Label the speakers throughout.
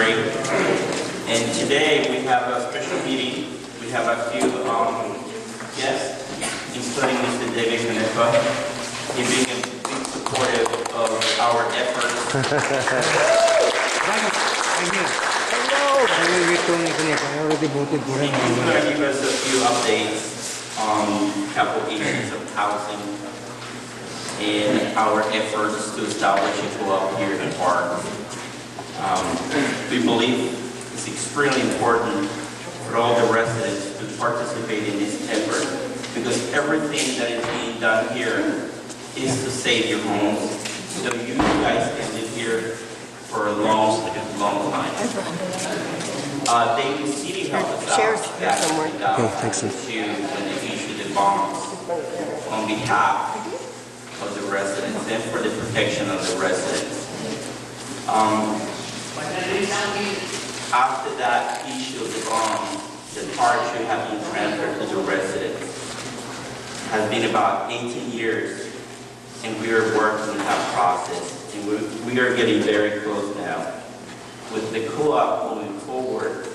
Speaker 1: great. And today, we have a special meeting. We have a few um, guests, including Mr. David Canepa. He being a big supportive of our efforts
Speaker 2: Hello. I already voted for
Speaker 1: He's going to give us a few updates on couple issues of housing and our efforts to establish a co-op here in the park. Um, We believe it's extremely important for all the residents to participate in this effort because everything that is being done here is to save your homes. So you guys can live here for a long, long time. Uh, David City helped us out.
Speaker 3: Chairs here somewhere.
Speaker 1: Okay,
Speaker 2: thanks.
Speaker 1: To, when they issued the bonds on behalf of the residents and for the protection of the residents. Um, After that issue of the bond, the should have been transferred to the residents. Has been about 18 years, and we are working that process, and we we are getting very close now. With the co-op moving forward,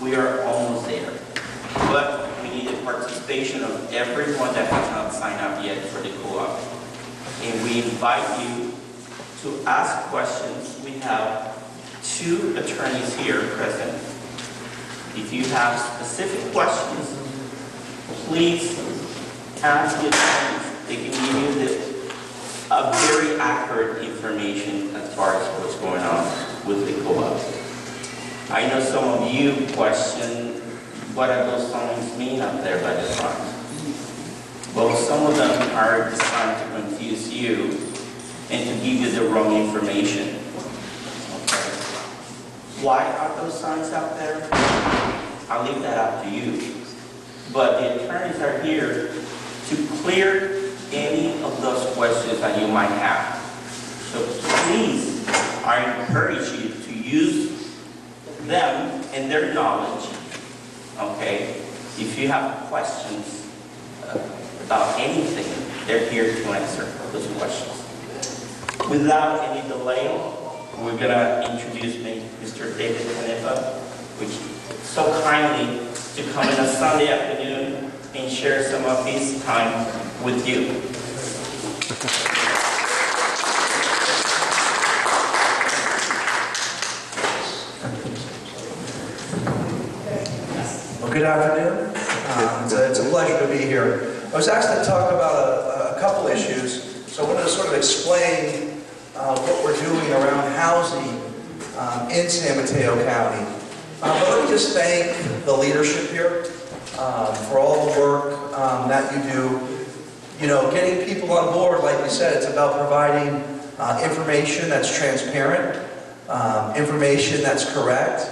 Speaker 1: we are almost there. But we need the participation of everyone that has not signed up yet for the co-op. And we invite you to ask questions. We have two attorneys here present. If you have specific questions, please ask the attorneys. They can give you the, a very accurate information as far as what's going on with the co-op. I know some of you question, what are those signs mean up there by the front? Well, some of them are designed to confuse you and to give you the wrong information. Okay. Why are those signs out there? I'll leave that up to you. But the attorneys are here to clear any of those questions that you might have. So please, I encourage you to use them and their knowledge, okay? If you have questions uh, about anything, they're here to answer those questions. Without any delay, we're gonna introduce me, Mr. David Canepa, which so kindly to come in a Sunday afternoon and share some of his time with you.
Speaker 4: Well, good afternoon. Um, It's a it's a pleasure to be here. I was asked to talk about a a couple issues, so I wanted to sort of explain uh, what we're doing around housing um, in San Mateo County. Uh, But let me just thank the leadership here um, for all the work um, that you do. You know, getting people on board, like you said, it's about providing uh, information that's transparent, um, information that's correct,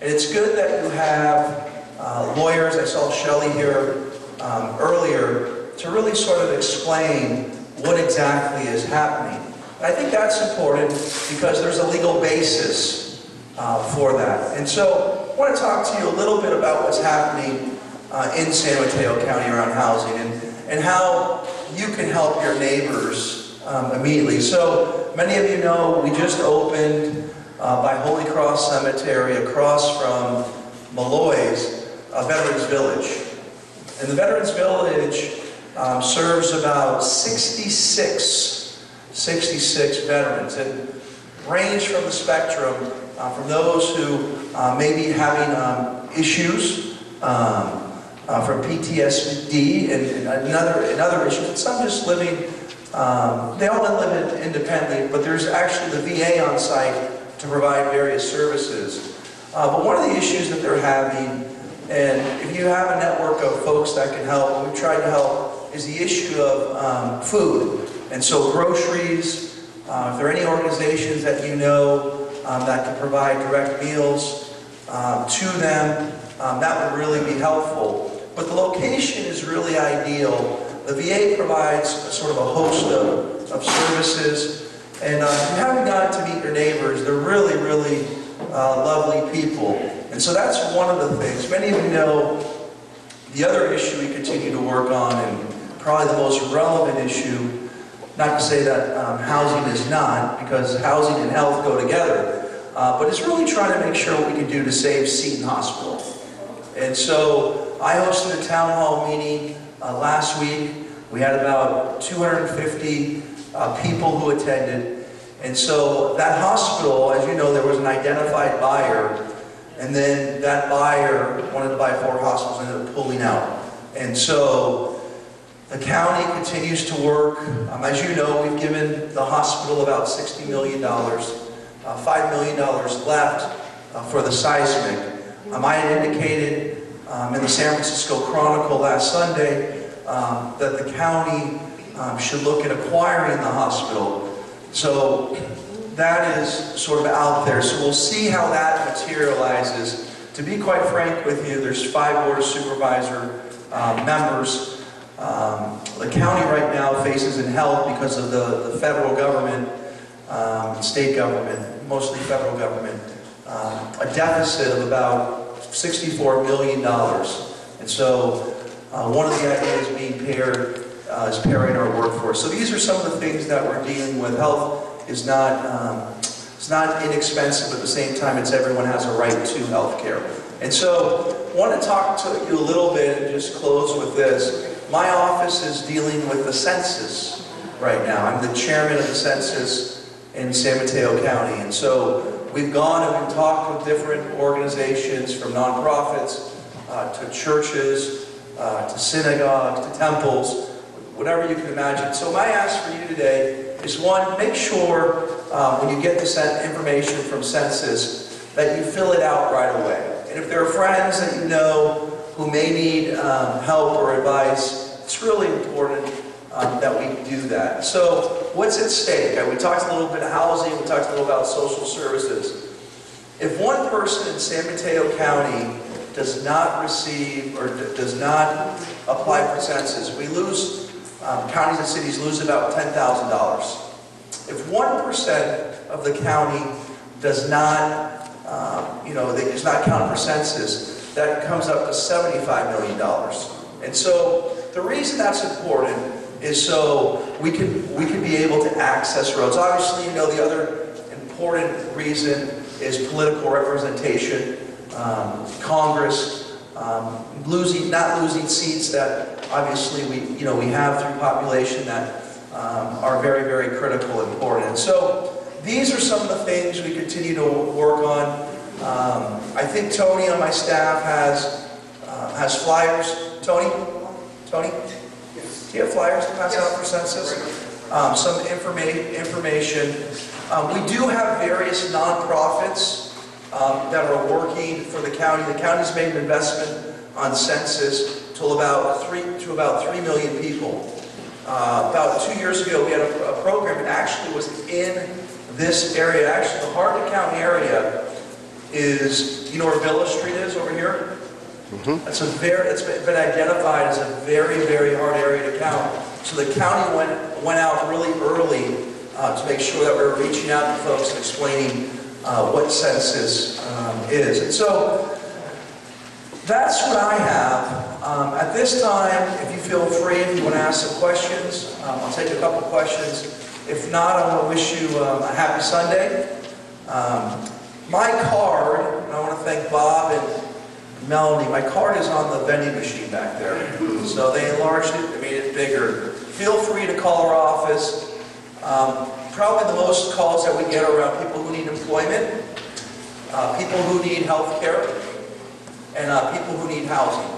Speaker 4: and it's good that you have uh, lawyers, I saw Shelley here um, earlier, to really sort of explain what exactly is happening. I think that's important because there's a legal basis uh, for that. And so I want to talk to you a little bit about what's happening uh, in San Mateo County around housing and, and how you can help your neighbors um, immediately. So many of you know we just opened uh, by Holy Cross Cemetery across from Molloy's, a Veterans Village. And the Veterans Village um, serves about 66, 66 veterans and range from the spectrum uh, from those who uh, may be having um, issues um, uh, from PTSD and, and another, and other issues, and some just living, um, they all live independently, but there's actually the VA on site to provide various services. Uh, but one of the issues that they're having, and if you have a network of folks that can help, we've tried to help, is the issue of um, food. And so groceries, uh, if there are any organizations that you know um, that can provide direct meals um, to them, um, that would really be helpful. But the location is really ideal. The VA provides sort of a host of, of services, and uh, if you haven't gotten to meet your neighbors, they're really, really uh, lovely people. And so that's one of the things. Many of you know the other issue we continue to work on, and probably the most relevant issue, not to say that um, housing is not, because housing and health go together, uh, but it's really trying to make sure what we can do to save Seton Hospital. And so I hosted a town hall meeting uh, last week. We had about 250 uh, people who attended. And so that hospital, as you know, there was an identified buyer, and then that buyer wanted to buy four hospitals and ended up pulling out. And so the county continues to work. Um, As you know, we've given the hospital about $60 million, uh, $5 million left uh, for the seismic. Um, I had indicated um, in the San Francisco Chronicle last Sunday um, that the county um, should look at acquiring the hospital. So that is sort of out there. So we'll see how that materializes. To be quite frank with you, there's five board of supervisor uh, members. Um, The county right now faces in health because of the the federal government, um, state government, mostly federal government, um, a deficit of about $64 million. And so uh, one of the ideas being paired uh, is paring our workforce. So these are some of the things that we're dealing with. Health is not, um, it's not inexpensive, but at the same time, it's everyone has a right to health care. And so I want to talk to you a little bit and just close with this. My office is dealing with the census right now. I'm the chairman of the census in San Mateo County. And so we've gone and we've talked with different organizations from nonprofits uh, to churches, uh, to synagogues, to temples, whatever you can imagine. So my ask for you today is one, make sure uh, when you get cen- information from census that you fill it out right away. And if there are friends that you know who may need um, help or advice, it's really important um, that we do that. So what's at stake? We talked a little bit housing, we talked a little about social services. If one person in San Mateo County does not receive or does not apply for census, we lose, um, counties and cities lose about $10,000. If 1% of the county does not, um, you know, does not count for census, that comes up to $75 million. And so the reason that's important is so we can, we can be able to access roads. Obviously, you know, the other important reason is political representation, um, Congress, um, losing, not losing seats that obviously we, you know, we have through population that um, are very, very critical and important. And so these are some of the things we continue to work on. Um, I think Tony on my staff has, uh, has flyers. Tony? Tony? Do you have flyers to pass out for census? Um, some informa- information. Um, we do have various nonprofits um, that are working for the county. The county's made an investment on census to about three to about three million people. Uh, about two years ago, we had a, a program that actually was in this area. Actually, the hard-to-count area is, you know where Villa Street is over here? That's a very, it's been been identified as a very, very hard area to count. So the county went, went out really early uh, to make sure that we were reaching out to folks and explaining uh, what census um, is. And so that's what I have. Um, At this time, if you feel free, if you want to ask some questions, um, I'll take a couple questions. If not, I want to wish you um, a happy Sunday. Um, My card, and I want to thank Bob and Melanie, my card is on the vending machine back there. So they enlarged it, they made it bigger. Feel free to call our office. Um, Probably the most calls that we get are around people who need employment, uh, people who need health care, and uh, people who need housing.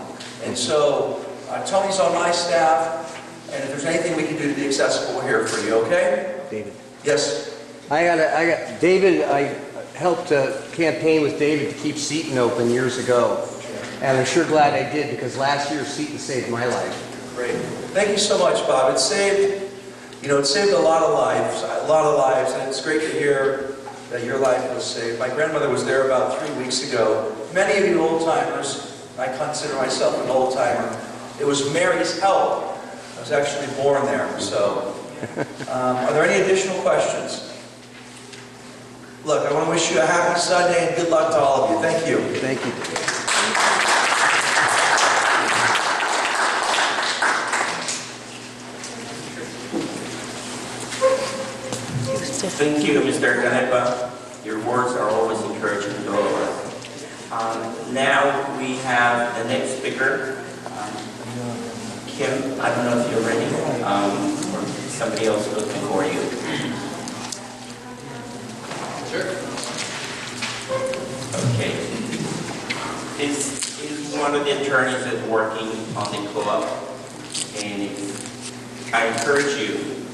Speaker 4: And so uh, Tony's on my staff, and if there's anything we can do to be accessible, we're here for you, okay?
Speaker 2: David.
Speaker 4: Yes?
Speaker 2: I got, a- I got, David, I helped uh, campaign with David to keep Seton open years ago. And I'm sure glad I did because last year Seton saved my life.
Speaker 4: Great. Thank you so much, Bob. It saved, you know, it saved a lot of lives, a lot of lives, and it's great to hear that your life was saved. My grandmother was there about three weeks ago. Many of you old timers, I consider myself an old timer. It was Mary's help. I was actually born there, so. Um, are there any additional questions? Look, I want to wish you a happy Sunday and good luck to all of you. Thank you.
Speaker 2: Thank you.
Speaker 1: Thank you, Mr. Canepa. Your words are always encouraging to all of us. Um, Now, we have the next speaker. Um, Kim, I don't know if you're ready, um, or somebody else looking for you. Okay. This is one of the attorneys that's working on the co-op. And I encourage you,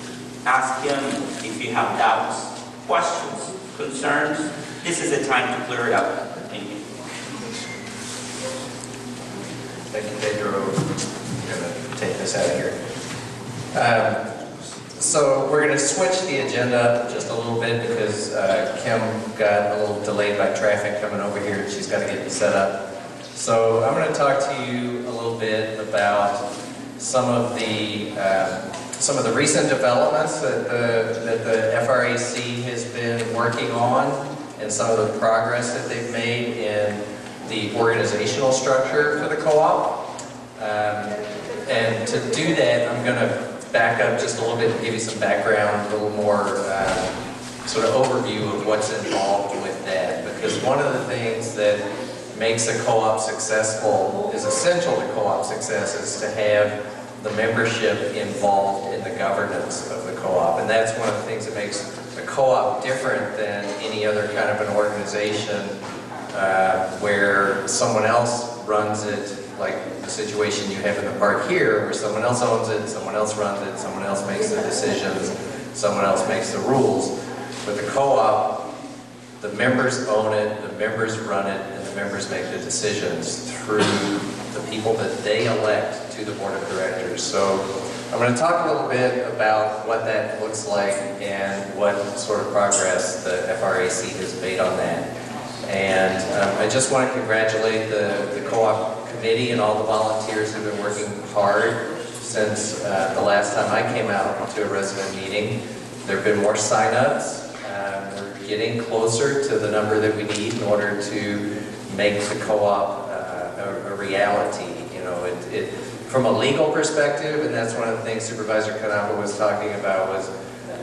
Speaker 1: ask him if you have doubts, questions, concerns. This is the time to clear it up. Thank you.
Speaker 3: Thank you, Pedro. I'm gonna take this out of here. Um, So we're gonna switch the agenda just a little bit because uh, Kim got a little delayed by traffic coming over here and she's gotta get set up. So I'm gonna talk to you a little bit about some of the, um, some of the recent developments that the, that the FRAC has been working on and some of the progress that they've made in the organizational structure for the co-op. Um, And to do that, I'm going to back up just a little bit and give you some background, a little more uh, sort of overview of what's involved with that. Because one of the things that makes a co-op successful, is essential to co-op success, is to have the membership involved in the governance of the co-op. And that's one of the things that makes a co-op different than any other kind of an organization uh, where someone else runs it, like the situation you have in the park here, where someone else owns it, someone else runs it, someone else makes the decisions, someone else makes the rules. With the co-op, the members own it, the members run it, and the members make the decisions through the people that they elect to the board of directors. So I'm going to talk a little bit about what that looks like and what sort of progress the FRAC has made on that. And um, I just want to congratulate the, the co-op committee and all the volunteers who've been working hard since uh, the last time I came out to a resident meeting. There have been more signups. Um, We're getting closer to the number that we need in order to make the co-op uh, a, a reality. You know, it, it, from a legal perspective, and that's one of the things Supervisor Canepa was talking about was,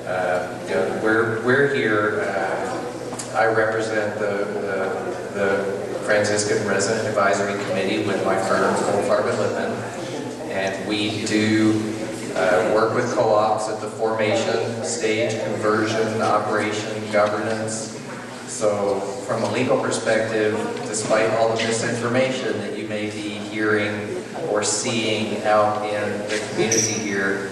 Speaker 3: uh, you know, we're, we're here, uh, I represent the, the, the Franciscan Resident Advisory Committee with my firm, Goldfarb and Lipman. And we do uh, work with co-ops at the formation stage, conversion, operation, governance. So from a legal perspective, despite all of the misinformation that you may be hearing or seeing out in the community here,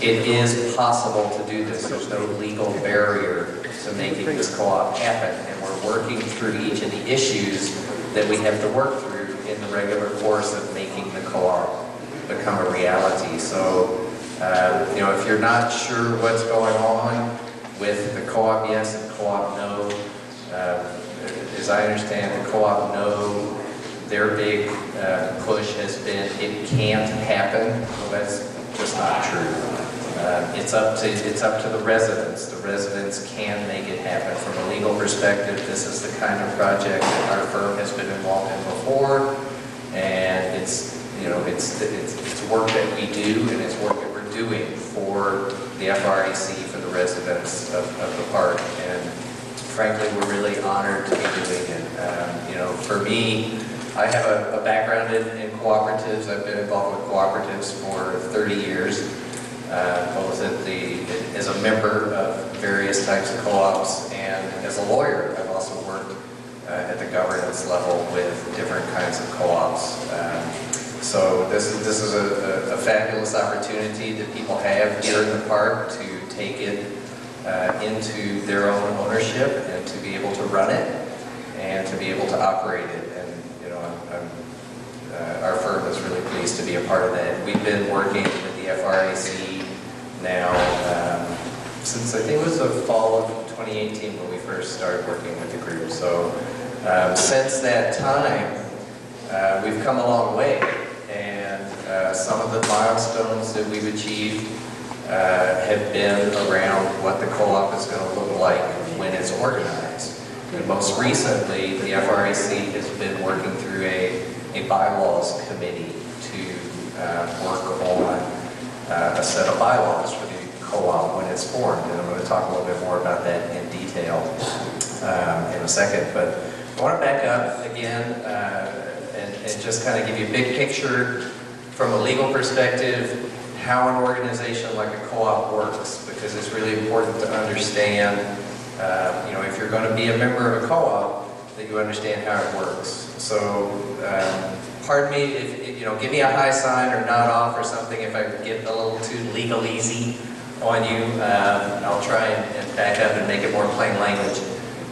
Speaker 3: it is possible to do this. There's no legal barrier to making this co-op happen. Working through each of the issues that we have to work through in the regular course of making the co-op become a reality. So, uh, you know, if you're not sure what's going on with the co-op yes and co-op no, uh, as I understand, the co-op no, their big uh, push has been it can't happen. Well, that's just not true. Uh, It's up to, it's up to the residents. The residents can make it happen. From a legal perspective, this is the kind of project that our firm has been involved in before. And it's, you know, it's, it's, it's work that we do and it's work that we're doing for the FRAC, for the residents of, of the park. And frankly, we're really honored to be doing it. Um, You know, for me, I have a, a background in, in cooperatives. I've been involved with cooperatives for 30 years uh, both the, as a member of various types of co-ops and as a lawyer. I've also worked uh, at the governance level with different kinds of co-ops. Um, So this is, this is a a fabulous opportunity that people have here in the park to take it uh, into their own ownership and to be able to run it and to be able to operate it. And, you know, I'm, I'm uh, our firm is really pleased to be a part of that. We've been working with the FRAC now um, since I think it was the fall of 2018 when we first started working with the group. So um, since that time, uh, we've come a long way. And uh, some of the milestones that we've achieved uh, have been around what the co-op is going to look like when it's organized. And most recently, the FRAC has been working through a, a bylaws committee to uh, work on uh, a set of bylaws for the co-op when it's formed. And I'm going to talk a little bit more about that in detail. um, in a second, but I want to back up again uh, and and just kind of give you a big picture from a legal perspective, how an organization like a co-op works, because it's really important to understand, uh, you know, if you're going to be a member of a co-op, that you understand how it works. So, um, pardon me if, if, you know, give me a high sign or nod off or something if I get a little too legalese on you. Um, I'll try and and back up and make it more plain language.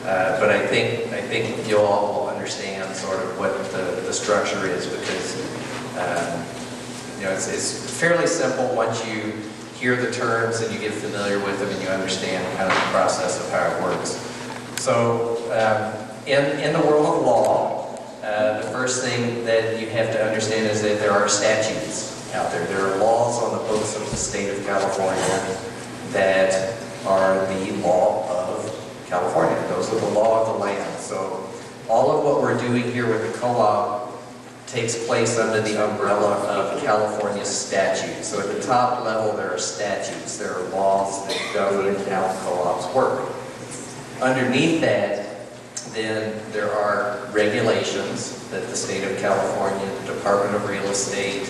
Speaker 3: Uh, But I think, I think you all will understand sort of what the, the structure is because, um, you know, it's, it's fairly simple once you hear the terms and you get familiar with them and you understand kind of the process of how it works. So, um, in, in the world of law, uh, the first thing that you have to understand is that there are statutes out there. There are laws on the books of the state of California that are the law of California. Those are the law of the land. So all of what we're doing here with the co-op takes place under the umbrella of California statutes. So at the top level, there are statutes. There are laws that govern how co-ops work. Underneath that, then there are regulations that the state of California, the Department of Real Estate,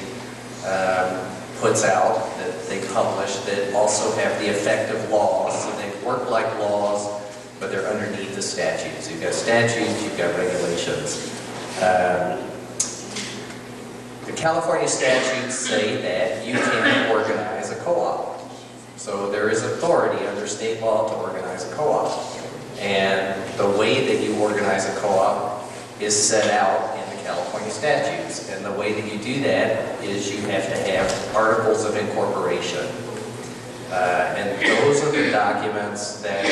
Speaker 3: um, puts out, that they publish, that also have the effect of laws. So they work like laws, but they're underneath the statutes. You've got statutes, you've got regulations. Um, The California statutes say that you can organize a co-op. So there is authority under state law to organize a co-op. And the way that you organize a co-op is set out in the California statutes. And the way that you do that is you have to have articles of incorporation. Uh, And those are the documents that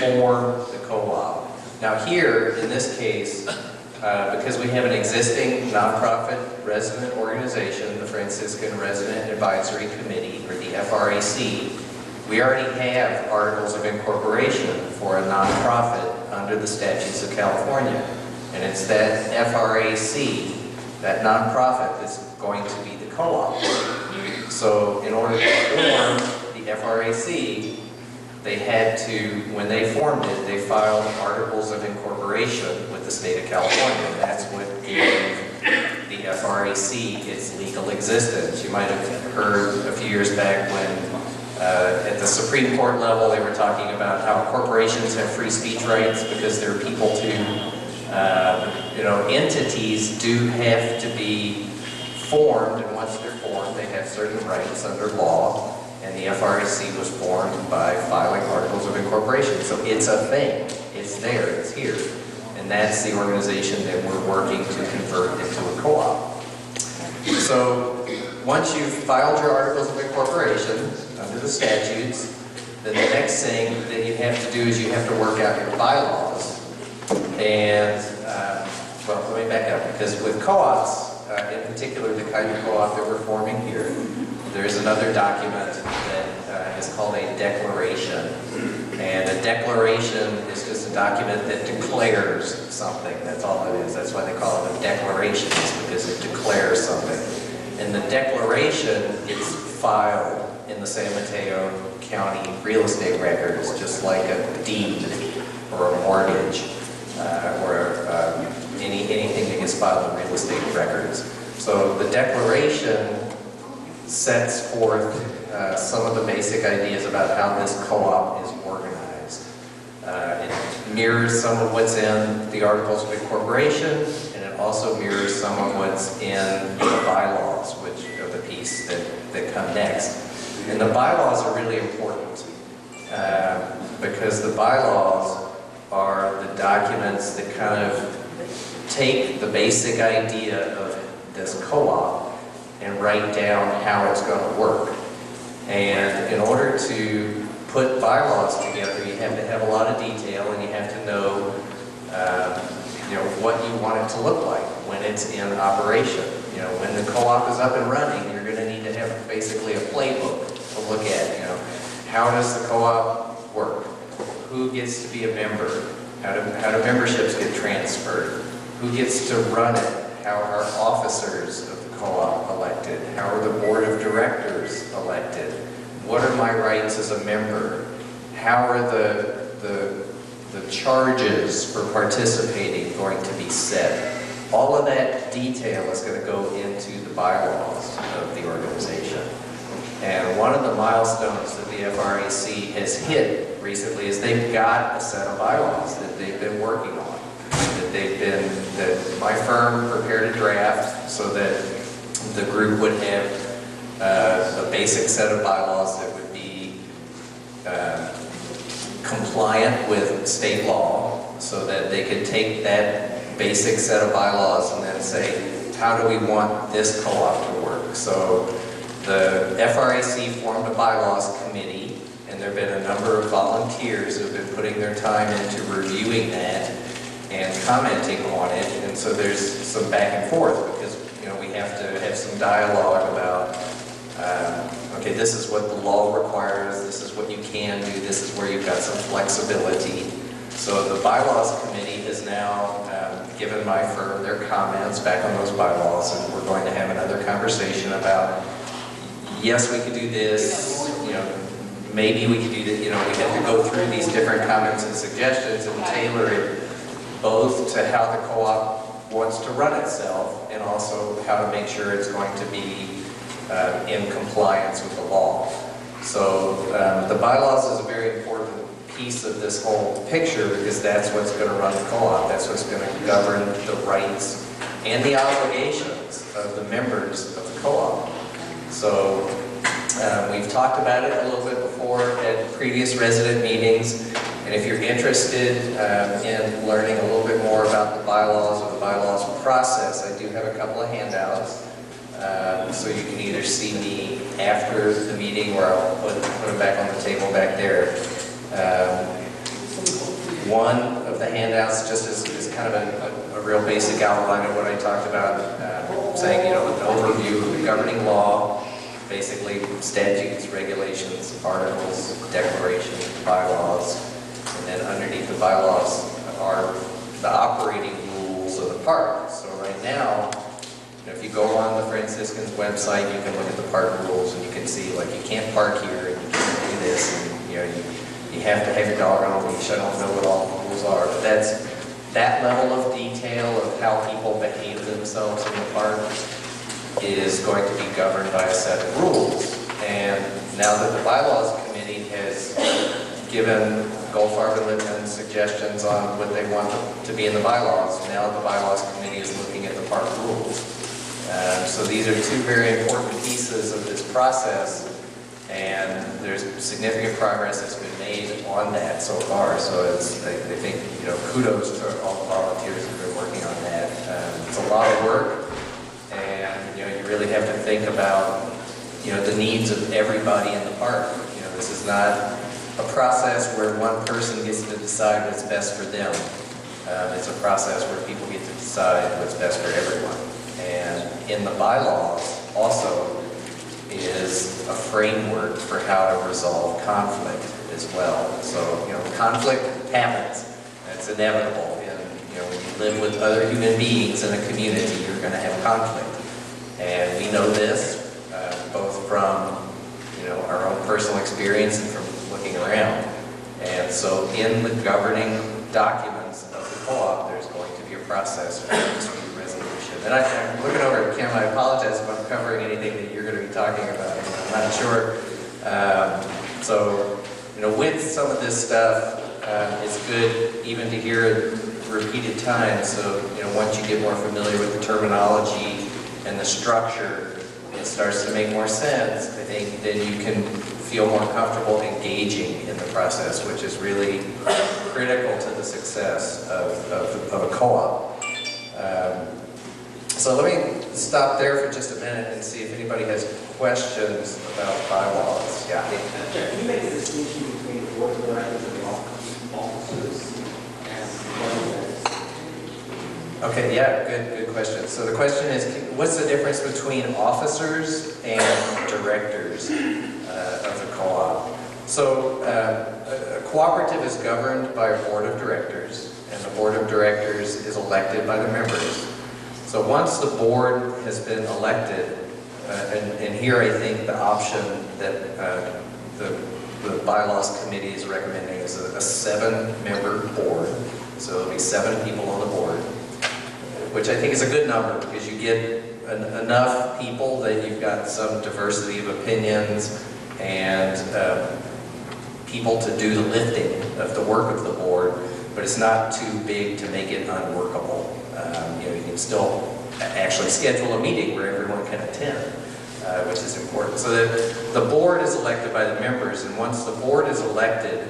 Speaker 3: form the co-op. Now here, in this case, uh, because we have an existing nonprofit resident organization, the Franciscan Resident Advisory Committee, or the FRAC, we already have articles of incorporation for a nonprofit under the statutes of California. And it's that FRAC, that nonprofit, that's going to be the co-op. So in order to form the FRAC, they had to, when they formed it, they filed articles of incorporation with the state of California. That's what gave the FRAC its legal existence. You might have heard a few years back when, uh, at the Supreme Court level, they were talking about how corporations have free speech rights because they're people too. Um, You know, entities do have to be formed, and once they're formed, they have certain rights under law. And the FRAC was formed by filing articles of incorporation. So it's a thing. It's there. It's here. And that's the organization that we're working to convert into a co-op. So once you've filed your articles of incorporation the statutes, then the next thing that you have to do is you have to work out your bylaws. And, um, well, let me back up, because with co-ops, uh, in particular, the kind of co-op that we're forming here, there's another document that uh, is called a declaration. And a declaration is just a document that declares something, that's all it is. That's why they call it a declaration, is because it declares something. And the declaration is filed the San Mateo County real estate records, just like a deed or a mortgage, uh, or um, any, anything that gets filed in real estate records. So the declaration sets forth uh, some of the basic ideas about how this co-op is organized. Uh, It mirrors some of what's in the Articles of Incorporation, and it also mirrors some of what's in the bylaws, which are the piece that, that come next. And the bylaws are really important, uh, because the bylaws are the documents that kind of take the basic idea of this co-op and write down how it's going to work. And in order to put bylaws together, you have to have a lot of detail and you have to know, uh, you know, what you want it to look like when it's in operation. You know, when the co-op is up and running, you're going to need to have basically a playbook look at, you know. How does the co-op work? Who gets to be a member? How do, how do memberships get transferred? Who gets to run it? How are officers of the co-op elected? How are the board of directors elected? What are my rights as a member? How are the, the, the charges for participating going to be set. All of that detail is going to go into the bylaws of the organization. And one of the milestones that the FRAC has hit recently is they've got a set of bylaws that they've been working on. That they've been, that my firm prepared a draft so that the group would have uh, a basic set of bylaws that would be uh, compliant with state law so that they could take that basic set of bylaws and then say, how do we want this co-op to work? So the FRAC formed a bylaws committee and there've been a number of volunteers who've been putting their time into reviewing that and commenting on it. And so there's some back and forth because, you know, we have to have some dialogue about um, Okay, this is what the law requires, this is what you can do, this is where you've got some flexibility. So the bylaws committee has now um, given my firm their comments back on those bylaws, and we're going to have another conversation about, yes, we could do this, you know, maybe we could do that, you know, we have to go through these different comments and suggestions and tailor it both to how the co-op wants to run itself, and also how to make sure it's going to be uh, in compliance with the law. So um, the bylaws is a very important piece of this whole picture because that's what's going to run the co-op. That's what's going to govern the rights and the obligations of the members of the co-op. So uh, we've talked about it a little bit before at previous resident meetings. And if you're interested um, in learning a little bit more about the bylaws or the bylaws process, I do have a couple of handouts. Um, So you can either see me after the meeting, or I'll put put them back on the table back there. Um, One of the handouts, just as, is kind of a, a real basic outline of what I talked about, uh, saying, you know, an overview of the governing law, basically statutes, regulations, articles, declarations, bylaws, and then underneath the bylaws are the operating rules of the park. So right now, if you go on the Franciscans website, you can look at the park rules and you can see, like, you can't park here and you can't do this, and, you know, you, you have to have your dog on a leash. I don't know what all the rules are, but that's, that level of detail of how people behave themselves in the park is going to be governed by a set of rules. And now that the bylaws committee has given Goldfarb and Lipman suggestions on what they want to be in the bylaws, now the bylaws committee is looking at the park rules. Um, So these are two very important pieces of this process, and there's significant progress that's been made on that so far. So it's, I I think, you know, kudos to volunteers who've been working on that. Um, It's a lot of work, and, you know, you really have to think about, you know, the needs of everybody in the park. You know, this is not a process where one person gets to decide what's best for them. Um, It's a process where people get to decide what's best for everyone. And in the bylaws also is a framework for how to resolve conflict as well. So, you know, conflict happens. That's inevitable. And, you know, when you live with other human beings in a community, you're going to have conflict. And we know this, uh, both from, you know, our own personal experience and from looking around. And so in the governing documents of the co-op, there's going to be a process for dispute resolution. And I, I'm looking over at Kim, I apologize if I'm covering anything that you're going to be talking about. I'm not sure. Um, So, you know, with some of this stuff, um, it's good even to hear repeated times. So, you know, once you get more familiar with the terminology and the structure, it starts to make more sense. I think then you can feel more comfortable engaging in the process, which is really critical to the success of, of, of a co-op. Um, So let me stop there for just a minute and see if anybody has questions about bylaws. Yeah.
Speaker 5: Jeff, can you make a distinction between the board of directors and the officers officers and representatives?
Speaker 3: Okay, yeah, good, good question. So the question is, what's the difference between officers and directors uh, of the co-op? So uh, a cooperative is governed by a board of directors, and the board of directors is elected by the members. So once the board has been elected, uh, and and here I think the option that uh, the the bylaws committee is recommending is a a seven-member board, so there'll be seven people on the board, which I think is a good number, because you get en- enough people that you've got some diversity of opinions and um, people to do the lifting of the work of the board, but it's not too big to make it unworkable. Um, You know, you can still actually schedule a meeting where everyone can attend, uh, which is important. So that the board is elected by the members, and once the board is elected,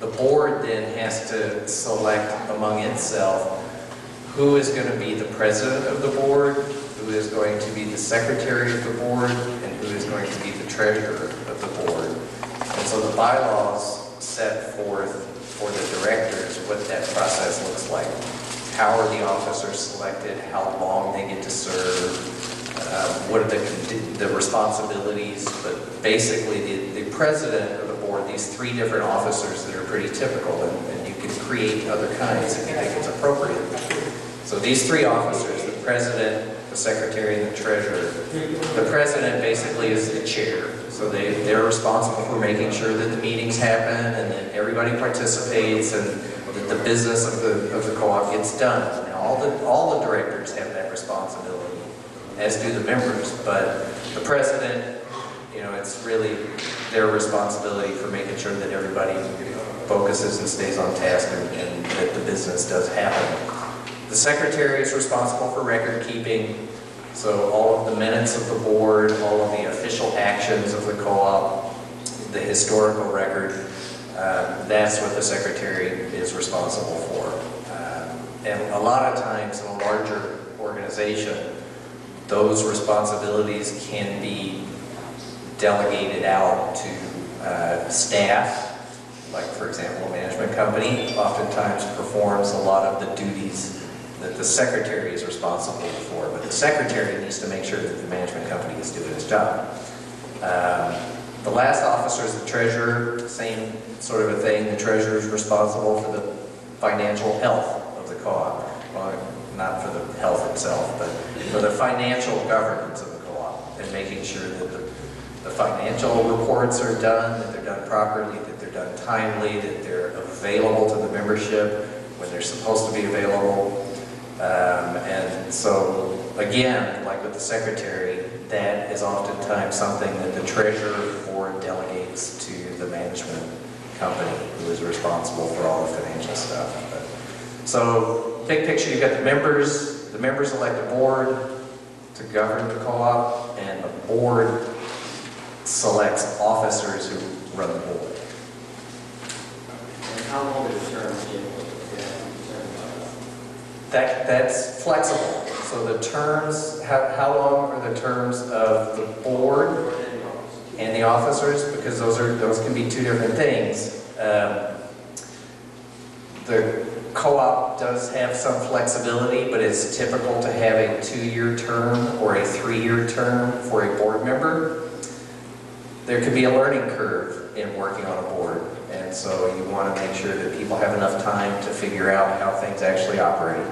Speaker 3: the board then has to select among itself who is going to be the president of the board, who is going to be the secretary of the board, and who is going to be the treasurer of the board. And so the bylaws set forth for the directors what that process looks like. How are the officers selected, how long they get to serve, um, what are the, the responsibilities, but basically the, the president of the board, these three different officers that are pretty typical, and, and you can create other kinds if you think it's appropriate. So these three officers, the president, the secretary, and the treasurer, the president basically is the chair. So they, they're responsible for making sure that the meetings happen and that everybody participates and that the business of the, of the co-op gets done. And all the, all the directors have that responsibility, as do the members. But the president, you know, it's really their responsibility for making sure that everybody focuses and stays on task and, and that the business does happen. The secretary is responsible for record keeping, so all of the minutes of the board, all of the official actions of the co-op, the historical record, um, that's what the secretary is responsible for. Um, And a lot of times in a larger organization, those responsibilities can be delegated out to uh, staff, like for example, a management company oftentimes performs a lot of the duties that the secretary is responsible for, but the secretary needs to make sure that the management company is doing its job. Um, The last officer is the treasurer, same sort of a thing. The treasurer is responsible for the financial health of the co-op. Well, not for the health itself, but for the financial governance of the co-op and making sure that the the financial reports are done, that they're done properly, that they're done timely, that they're available to the membership when they're supposed to be available. Um, And so, again, like with the secretary, that is oftentimes something that the treasurer board delegates to the management company who is responsible for all the financial stuff. But- So, big picture, you've got the members, the members elect a board to govern the co-op, and the board selects officers who run the board.
Speaker 5: And how long is the term, Jim? Yeah, I'm concerned about that.
Speaker 3: That, that's flexible. So the terms, how, how long are the terms of the board and the officers? Because those are, those can be two different things. Um, The co-op does have some flexibility, but it's typical to have a two-year term or a three-year term for a board member. There could be a learning curve in working on a board, and so you want to make sure that people have enough time to figure out how things actually operate.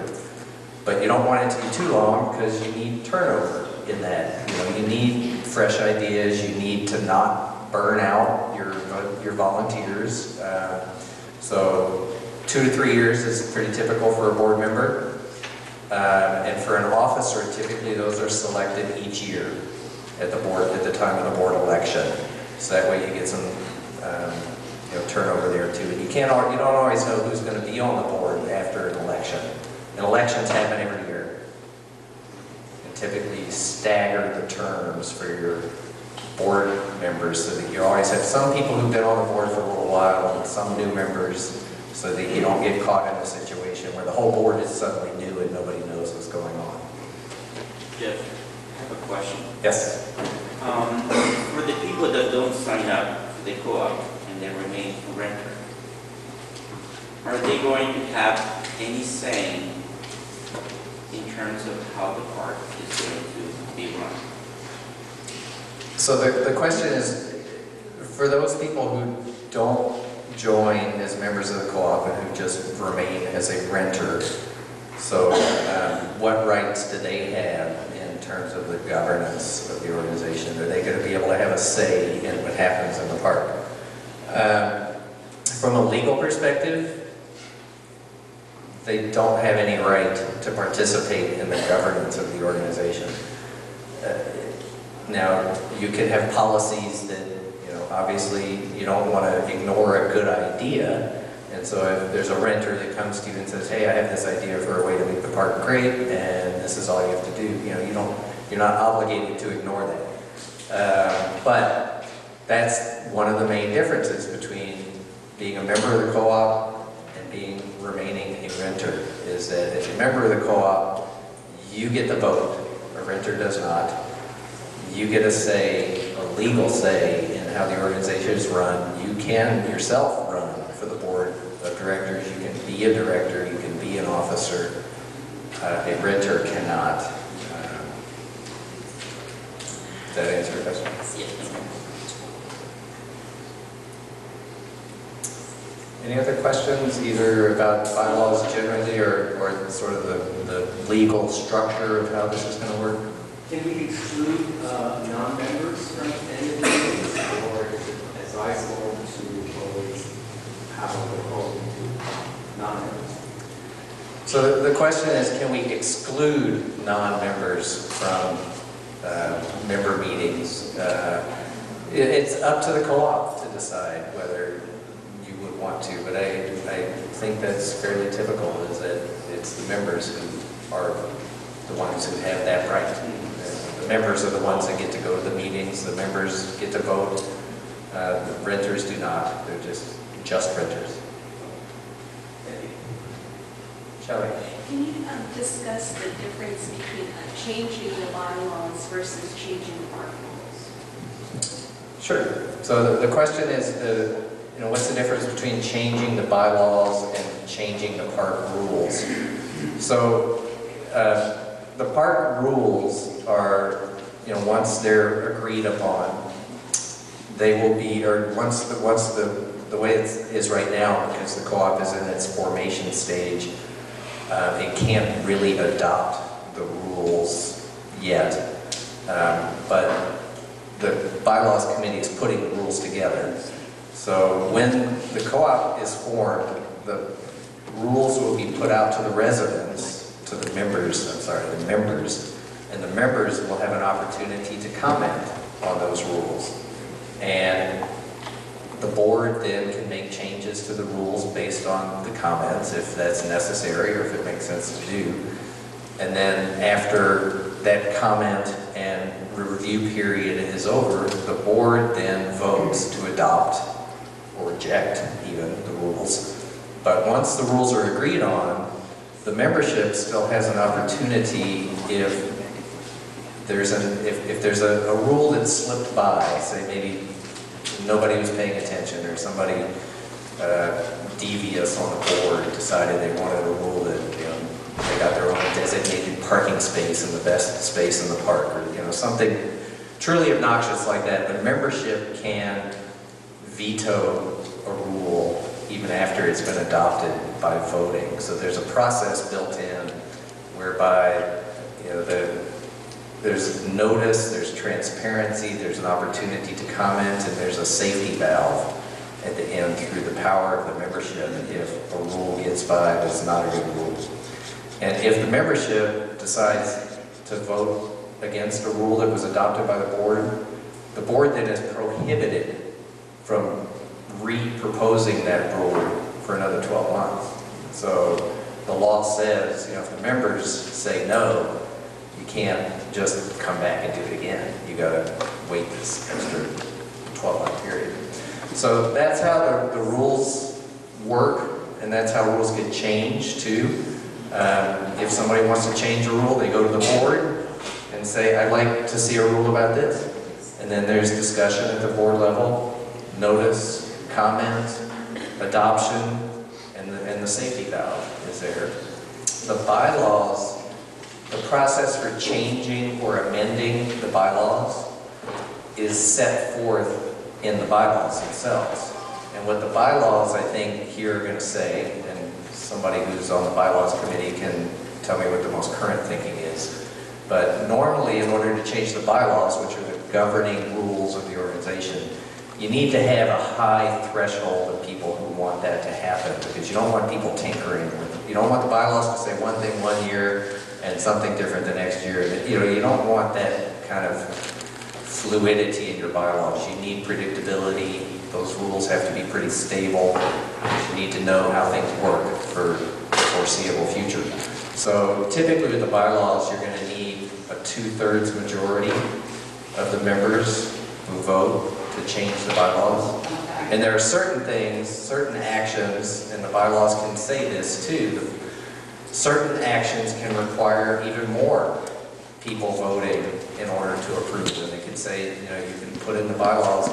Speaker 3: But you don't want it to be too long because you need turnover in that. You know, you need fresh ideas, you need to not burn out your, your volunteers. Uh, So two to three years is pretty typical for a board member. Um, And for an officer, typically those are selected each year at the board, at the time of the board election. So that way you get some, um, you know, turnover there too. And you can't, you don't always know who's going to be on the board. And elections happen every year. And typically you stagger the terms for your board members so that you always have some people who've been on the board for a little while and some new members so that you don't get caught in a situation where the whole board is suddenly new and nobody knows what's going on.
Speaker 1: Jeff, I have a question.
Speaker 3: Yes?
Speaker 1: Um, For the people that don't sign up for the co-op and they remain a renter, are they going to have any say terms of how the park is going to be run?
Speaker 3: So the, the question is, for those people who don't join as members of the co-op and who just remain as a renter, so um, what rights do they have in terms of the governance of the organization? Are they going to be able to have a say in what happens in the park? Um, From a legal perspective, they don't have any right to participate in the governance of the organization. Uh, Now, you can have policies that, you know, obviously you don't want to ignore a good idea. And so if there's a renter that comes to you and says, hey, I have this idea for a way to make the park great, and this is all you have to do, you know, you don't, you're not obligated to ignore that. Uh, But that's one of the main differences between being a member of the co-op and being, remaining a renter, is that if you're a member of the co-op, you get the vote, a renter does not. You get a say, a legal say in how the organization is run. You can yourself run for the board of directors, you can be a director, you can be an officer. Uh, A renter cannot. Um, Does that answer your question? Any other questions, either about bylaws generally or, or sort of the, the legal structure of how this is going to work?
Speaker 5: Can we exclude uh, non-members from any of the meetings, or is it advisable to always have a proposal to non-members?
Speaker 3: So the, question is, can we exclude non-members from, uh, member meetings? Uh, it, it's up to the co-op to decide whether want to, but I, I think that's fairly typical, is that it's the members who are the ones who have that right. The members are the ones that get to go to the meetings, the members get to vote, uh, the renters do not, they're just, just renters. Shelley?
Speaker 6: Can you um, discuss the difference between uh, changing the bylaws versus changing the park rules?
Speaker 3: Sure. So the, the question is, uh, you know, what's the difference between changing the bylaws and changing the park rules? So, uh, the park rules are, you know, once they're agreed upon, they will be, or once, the once the, the way it is right now, because the co-op is in its formation stage, uh, it can't really adopt the rules yet. Um, But the bylaws committee is putting the rules together. So when the co-op is formed, the rules will be put out to the residents, to the members, I'm sorry, the members, and the members will have an opportunity to comment on those rules. And the board then can make changes to the rules based on the comments, if that's necessary or if it makes sense to do. And then after that comment and review period is over, the board then votes to adopt or reject even the rules. But once the rules are agreed on, the membership still has an opportunity if there's an, if, if there's a, a rule that slipped by, say maybe nobody was paying attention or somebody uh, devious on the board decided they wanted a rule that, you know, they got their own designated parking space in the best space in the park, or, you know, something truly obnoxious like that, the membership can veto a rule even after it's been adopted by voting. So there's a process built in whereby, you know, the, there's notice, there's transparency, there's an opportunity to comment, and there's a safety valve at the end through the power of the membership if a rule gets by that's not a good rule. And if the membership decides to vote against a rule that was adopted by the board, the board then is prohibited from re-proposing that rule for another 12 months. So the law says, you know, if the members say no, you can't just come back and do it again. You gotta wait this extra 12-month period. So that's how the, the rules work, and that's how rules get changed too. Um, if somebody wants to change a rule, they go to the board and say, I'd like to see a rule about this. And then there's discussion at the board level, notice, comment, adoption, and the, and the safety valve is there. The bylaws, the process for changing or amending the bylaws is set forth in the bylaws themselves. And what the bylaws, I think, here are going to say, and somebody who's on the bylaws committee can tell me what the most current thinking is. But normally, in order to change the bylaws, which are the governing rules of the organization, you need to have a high threshold of people who want that to happen, because you don't want people tinkering with, you don't want the bylaws to say one thing one year and something different the next year. You know, you don't want that kind of fluidity in your bylaws. You need predictability, those rules have to be pretty stable. You need to know how things work for the foreseeable future. So typically with the bylaws, you're gonna need a two-thirds majority of the members who vote to change the bylaws. And there are certain things, certain actions, and the bylaws can say this too, certain actions can require even more people voting in order to approve them. They could say, you know, you can put in the bylaws,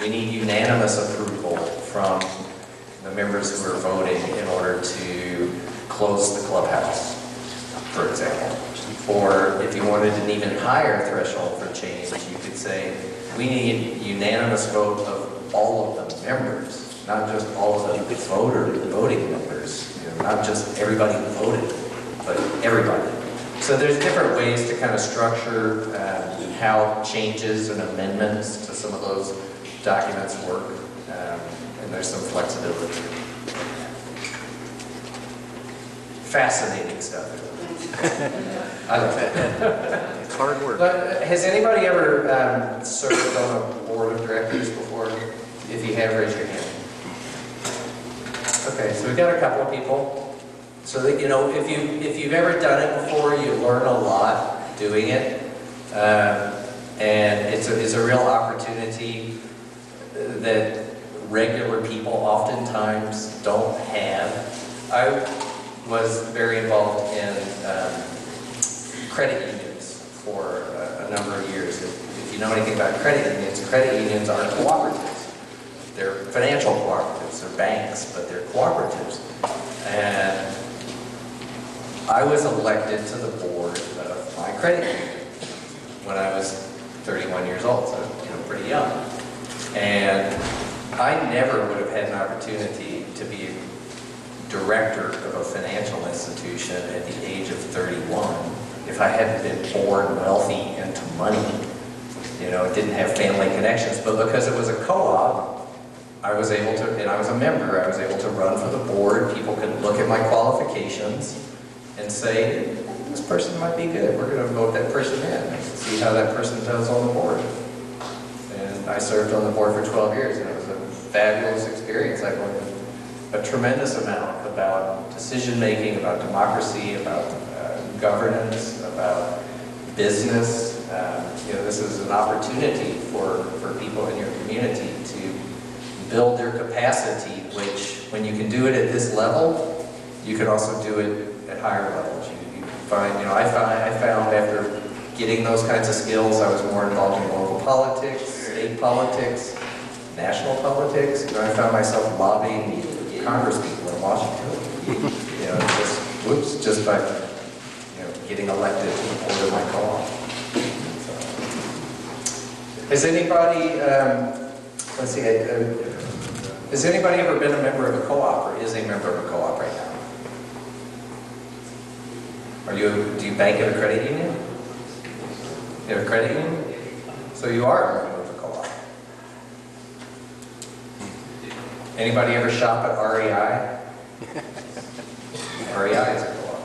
Speaker 3: we need unanimous approval from the members who are voting in order to close the clubhouse, for example. Or if you wanted an even higher threshold for change, you could say, we need unanimous vote of all of the members, not just all of the voter, voting members, you know, not just everybody who voted, but everybody. So there's different ways to kind of structure um, how changes and amendments to some of those documents work, um, and there's some flexibility. Fascinating stuff. I like that.
Speaker 2: It's hard work.
Speaker 3: But has anybody ever um, served on a board of directors before? If you have, raise your hand. Okay, so we've got a couple of people. So that, you know, if you, if you've ever done it before, you learn a lot doing it. Um, And it's a, it's a real opportunity that regular people oftentimes don't have. I was very involved in um, credit unions for a, a number of years. If, if you know anything about credit unions, credit unions are cooperatives. They're financial cooperatives, they're banks, but they're cooperatives. And I was elected to the board of my credit union when I was 31 years old, so, you know, pretty young. And I never would have had an opportunity to be director of a financial institution at the age of 31 if I hadn't been born wealthy into money. You know, didn't have family connections, but because it was a co-op, I was able to, and I was a member, I was able to run for the board. People could look at my qualifications and say, this person might be good, we're gonna vote that person in, see how that person does on the board. And I served on the board for 12 years, and it was a fabulous experience. I learned a tremendous amount about decision-making, about democracy, about uh, governance, about business. Um, You know, this is an opportunity for, for people in your community to build their capacity, which, when you can do it at this level, you can also do it at higher levels. You you find, you know, I found, I found after getting those kinds of skills, I was more involved in local politics, state politics, national politics. Know, I found myself lobbying congresspeople in Washington. You know, just, whoops, just by, you know, getting elected of my co-op. So. Has anybody, um, let's see, uh, has anybody ever been a member of a co-op or is a member of a co-op right now? Are you, do you bank at a credit union? You have a credit union? So you are a member of a co-op. Anybody ever shop at REI? REI is a co-op.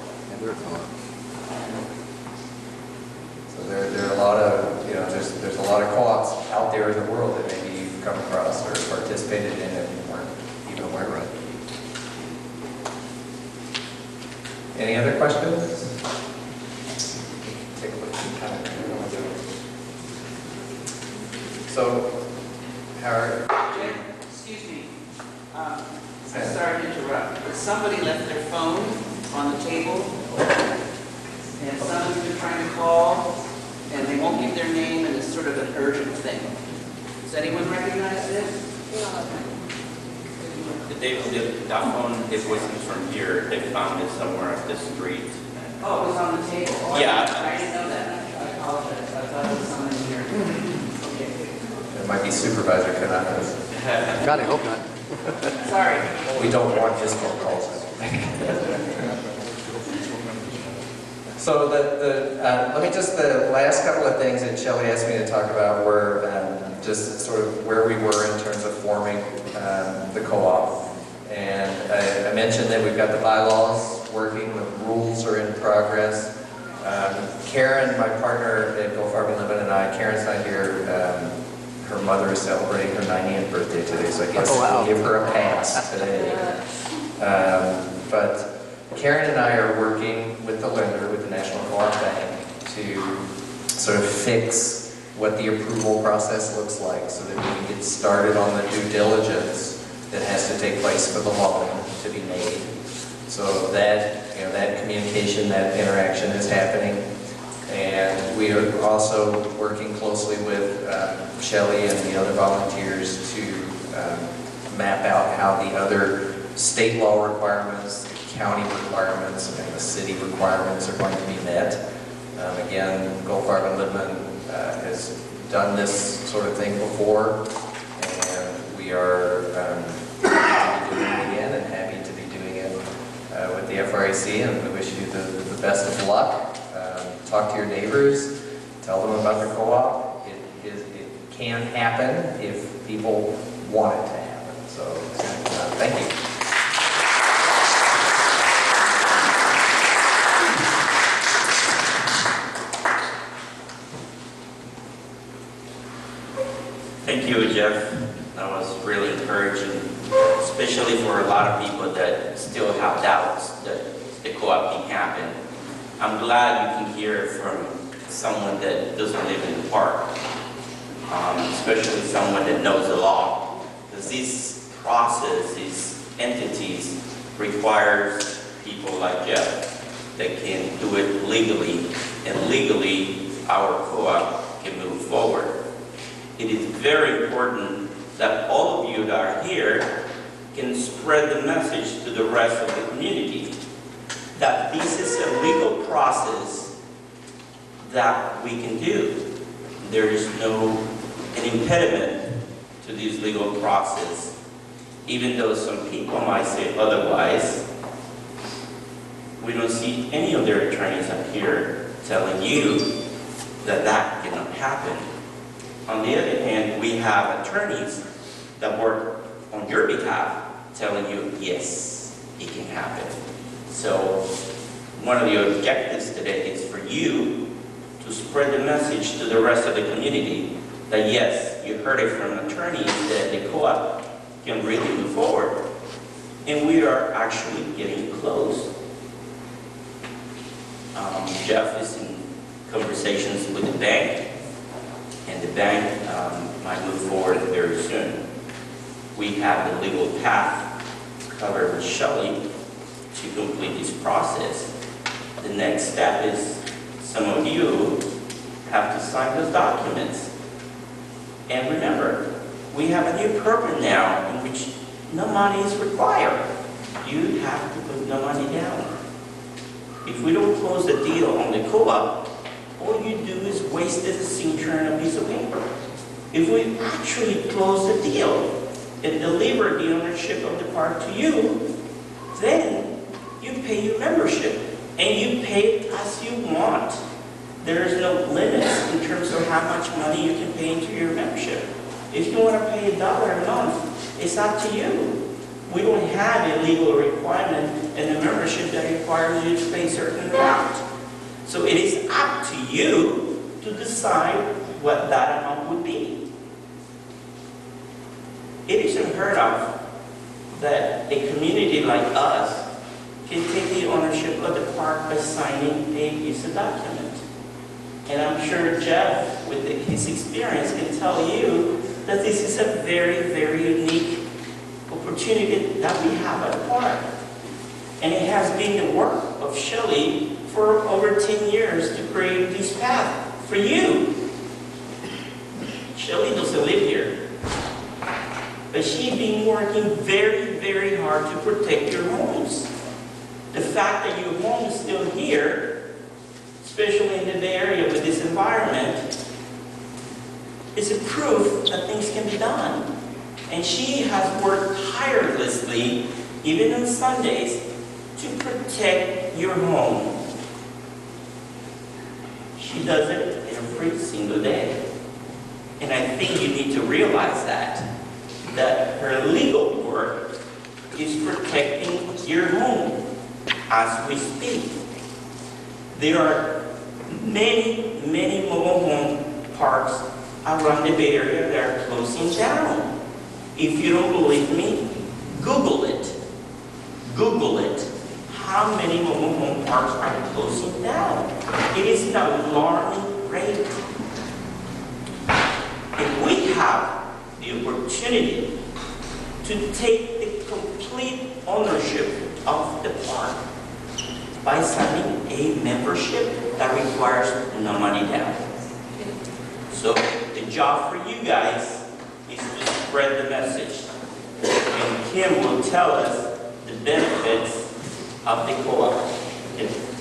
Speaker 3: So there, there are a lot of, you know, there's, there's a lot of co-ops out there in the world that maybe you've come across or participated in and you weren't even aware of. Any other questions? Take a look. So, Howard,
Speaker 7: Excuse me, um, I'm sorry to interrupt, but somebody left their phone on the table, and someone's been trying to call, and they won't give their name, and it's sort of an urgent thing. Does anyone recognize this?
Speaker 1: They, they- that phone, it wasn't from here, they found it somewhere up the street.
Speaker 7: Oh, it was on the table. Oh,
Speaker 1: Yeah.
Speaker 7: I didn't know that, I apologize, I thought it was someone in here. Okay,
Speaker 3: it might be Supervisor Canepa.
Speaker 2: God, I hope not.
Speaker 7: Sorry.
Speaker 3: We don't want his phone calls. So the, the, uh, let me just, the last couple of things that Shelley asked me to talk about were um, just sort of where we were in terms of forming um, the co-op. And I I mentioned that we've got the bylaws working, the rules are in progress. Um, Karen, my partner at Goldfarb Lipman and I, Karen's not here, um, her mother is celebrating her 90th birthday today, so I guess
Speaker 2: Oh, wow.
Speaker 3: we'll give her a pass today. Um, But Karen and I are working with the lender, with the National Co-op Bank, to sort of fix what the approval process looks like so that we can get started on the due diligence that has to take place for the loan to be made. So that, you know, that communication, that interaction is happening. And we are also working closely with um, Shelley and the other volunteers to um, map out how the other state law requirements, county requirements, and the city requirements are going to be met. Um, Again, Goldfarb Lipman uh, has done this sort of thing before, and we are um, happy to be doing it again and happy to be doing it uh, with the FRAC, and we wish you the the best of luck. Talk to your neighbors, tell them about the co-op. It can happen if people want it to happen. So, uh, thank you.
Speaker 1: Thank you, Jeff. That was really encouraging, especially for a lot of people that still have doubts that the co-op can happen. I'm glad you can hear from someone that doesn't live in the park, um, especially someone that knows the law. Because this process, these entities requires people like Jeff that can do it legally, and legally, our co-op can move forward it is very important that all of you that are here can spread the message to the rest of the community that this is a legal process that we can do. There is no an impediment to this legal process, even though some people might say otherwise. We don't see any of their attorneys up here telling you that that cannot happen. On the other hand, we have attorneys that work on your behalf telling you, yes, it can happen. So one of the objectives today is for you to spread the message to the rest of the community that yes, you heard it from attorneys that the co-op can really move forward. And we are actually getting close. Um, Jeff is in conversations with the bank and the bank um, might move forward very soon. We have the legal path covered with Shelley to complete this process. The next step is some of you have to sign those documents. And remember, we have a new program now in which no money is required. You have to put no money down. If we don't close the deal on the co-op, all you do is waste a signature on a piece of paper. If we actually close the deal and deliver the ownership of the park to you, then pay your membership and you pay as you want. There is no limits in terms of how much money you can pay into your membership. If you want to pay a dollar a month, it's up to you. We don't have a legal requirement in the membership that requires you to pay a certain amount. So it is up to you to decide what that amount would be. It is unheard of that a community like us can take the ownership of the park by signing a piece of document. And I'm sure Jeff, with his experience, can tell you that this is a very, very unique opportunity that we have at the park. And it has been the work of Shelley for over 10 years to create this path for you. Shelley doesn't live here. But she's been working very, very hard to protect your homes. The fact that your home is still here, especially in the Bay Area with this environment, is a proof that things can be done. And she has worked tirelessly, even on Sundays, to protect your home. She does it every single day. And I think you need to realize that, that her legal work is protecting your home as we speak. There are many, many mobile home parks around the Bay Area that are closing down. If you don't believe me, Google it. Google it. How many mobile home parks are closing down? It is an alarming rate. And we have the opportunity to take the complete ownership of the park by signing a membership that requires no money down. So the job for you guys is to spread the message. And Kim will tell us the benefits of the co-op.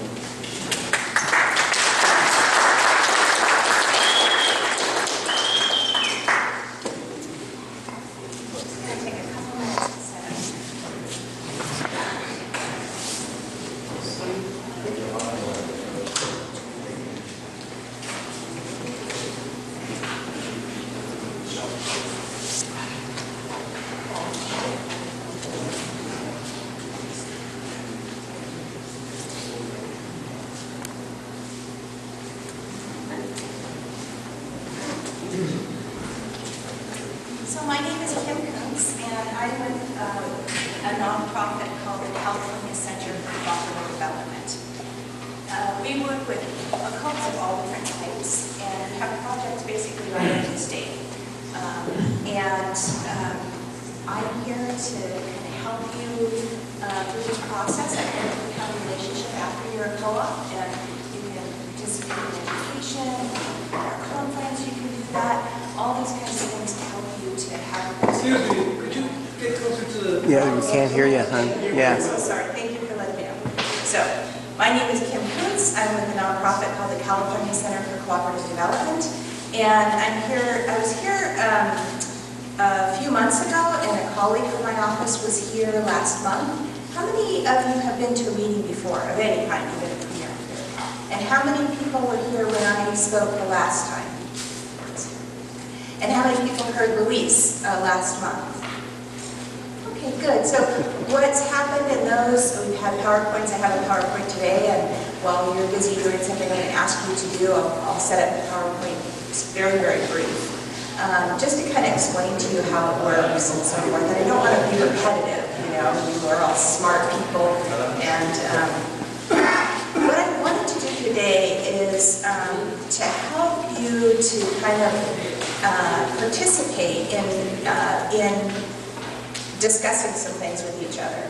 Speaker 8: Things with each other.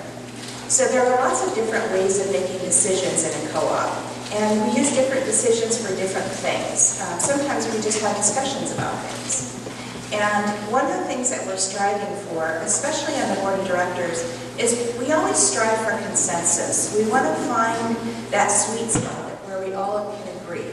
Speaker 8: So there are lots of different ways of making decisions in a co-op, and we use different decisions for different things. Uh, Sometimes we just have discussions about things. And one of the things that we're striving for, especially on the board of directors, is we always strive for consensus. We want to find that sweet spot where we all can agree.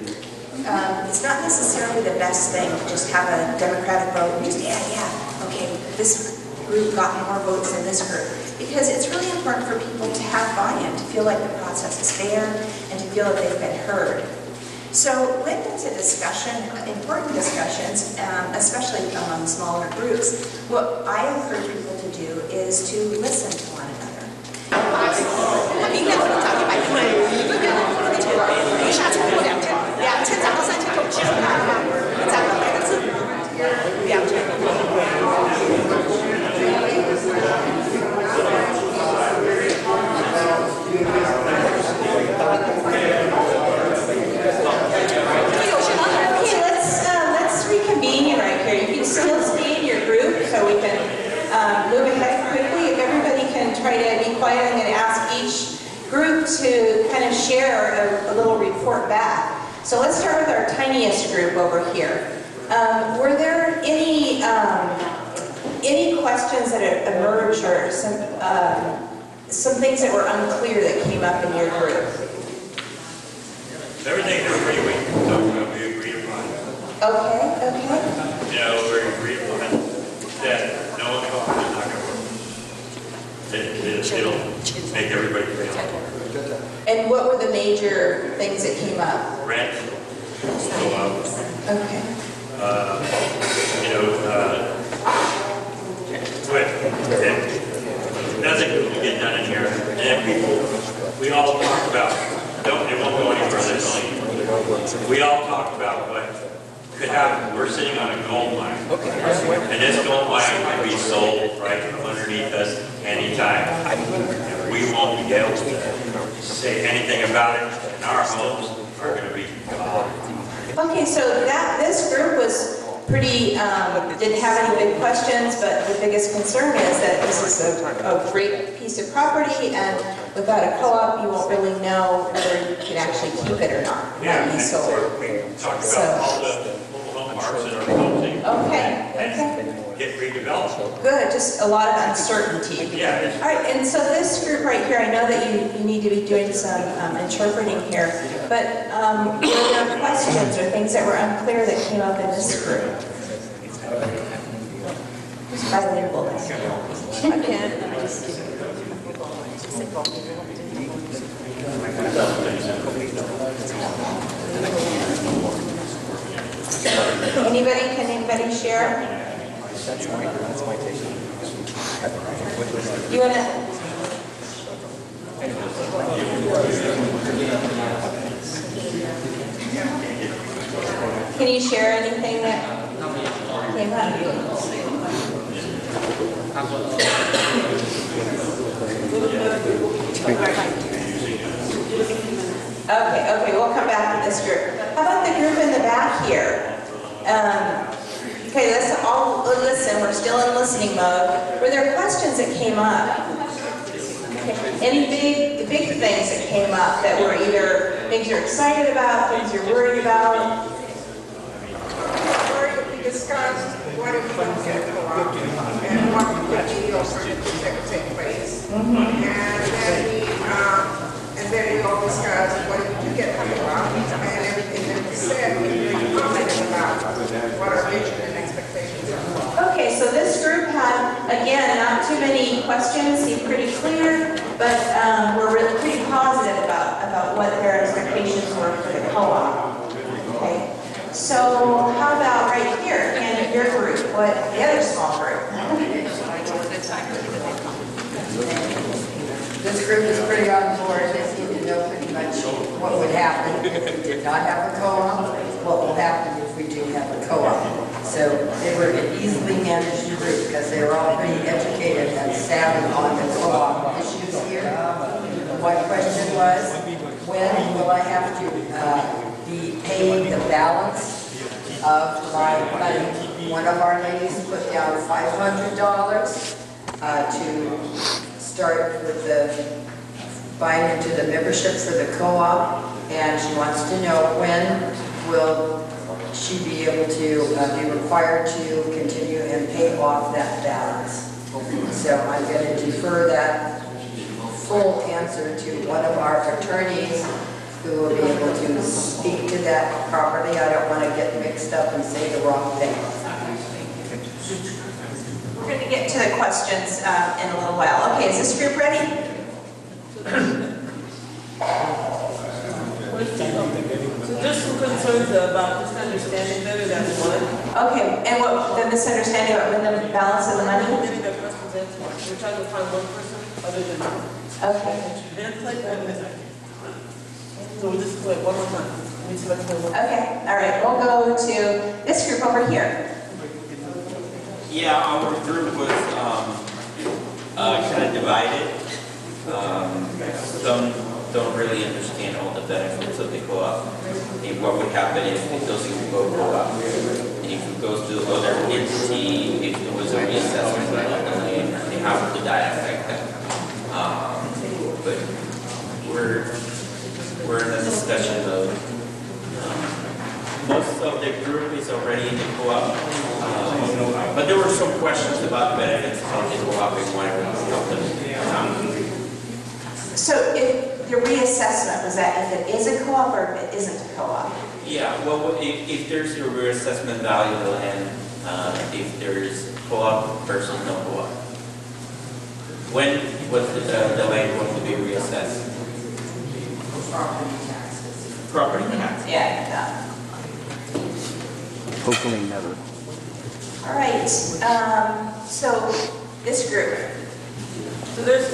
Speaker 8: Um, It's not necessarily the best thing to just have a democratic vote and just, yeah, yeah, okay, this group got more votes than this group. Because it's really important for people to have buy-in, to feel like the process is fair, and to feel that they've been heard. So when there's a discussion, important discussions, um, especially among smaller groups, what I encourage people to do is to listen to one another.
Speaker 9: 明天我们早一百分，一下超过两千，两千涨到三千就基础大了，
Speaker 8: Report back. So let's start with our tiniest group over here. Um, were there any, um, any questions that emerged or some, um, some things that were unclear that came up in your group?
Speaker 10: Everything that we, talked about, we agreed upon.
Speaker 8: Okay, okay.
Speaker 10: Yeah, we agreed upon that no one talk is not gonna work. It, it- it'll make everybody
Speaker 8: and what were the major things that came up?
Speaker 10: Rent. So, um,
Speaker 8: okay.
Speaker 10: Uh, you know, uh, what, nothing can get done in here. And people, we all talked about, don't, it won't go any further than We all talked about what could happen. We're sitting on a gold mine. And this gold mine could be sold right from underneath us anytime. and We won't be able to say anything about it, and our homes are gonna be gone.
Speaker 8: Okay, so that, this group was pretty, um, didn't have any big questions, but the biggest concern is that this is a, a great piece of property, and without a co-op, you won't really know whether you can actually keep it or not.
Speaker 10: Yeah, and
Speaker 8: sold.
Speaker 10: we talked
Speaker 8: So-
Speaker 10: about all the parks that are closing.
Speaker 8: Okay, okay.
Speaker 10: And get redeveloped.
Speaker 8: Good, just a lot of uncertainty.
Speaker 10: Yeah, it's-
Speaker 8: All right, and so this group right here, I know that you, you need to be doing some um, interpreting here, but um, were there questions or things that were unclear that came up in this group? Bilingual. I can. Anybody, can anybody share? You wanna? Can you share anything that came up? Okay, okay, we'll come back to this group. How about the group in the back here? Um, Okay, let's all listen, we're still in listening mode. Were there questions that came up? Okay, Any big, big things that came up that were either things you're excited about, things you're worried about?
Speaker 9: We discussed what if we don't get a co-op and what would be the alternatives that could take place. And then we, um, and then we all discussed what if we do get a co-op and everything that we said, we really commented about what our vision and expectations are.
Speaker 8: Okay, so this group had, again, not too many questions, seemed pretty clear, but um, we're really pretty positive about, about what their expectations were for the co-op. Okay, so how about right here, and your group, what, the other small group?
Speaker 11: This group is pretty on board, they seem to know pretty much what would happen if we did not have a co-op, what will happen do have a co-op. So they were an easily managed group because they were all pretty educated and savvy on the co-op issues here. My question was, when will I have to uh, be paying the balance of my money? One of our ladies put down $500 uh, to start with the, buying into the membership for the co-op, and she wants to know when will she be able to, uh, be required to continue and pay off that balance. So I'm going to defer that full answer to one of our attorneys who will be able to speak to that properly. I don't want to get mixed up and say the wrong thing.
Speaker 8: We're going to get to the questions uh, in a little while. Okay, is this group ready?
Speaker 7: So just some concerns about misunderstanding better than one.
Speaker 8: Okay, and what, the misunderstanding about when the balance of the money?
Speaker 7: Maybe the questions answered. We're trying to find one person other than.
Speaker 8: Okay.
Speaker 7: Then click on this. So we just click one more time. We select.
Speaker 8: Okay, all right, we'll go to this group over here.
Speaker 1: Yeah, our group was um, uh, kind of divided. Um, Some don't really understand all the benefits of the co-op and what would happen if it doesn't go co-op. And if it goes to other entity, if there was a reassessment of the land, and how would that affect them? Um, But we're, we're in a discussion of um, most of the group is already in the co-op, um, but there were some questions about the benefits of the co-op and why we help them. Um,
Speaker 8: So if the reassessment, was that if it is a co-op or if it isn't a co-op?
Speaker 1: Yeah, well, if, if there's a reassessment value of the land, uh, if there's co-op versus no co-op. When was the, uh, the land going to be reassessed? Property tax.
Speaker 8: Yeah.
Speaker 2: Hopefully never.
Speaker 8: All right, um, so this group,
Speaker 7: So there's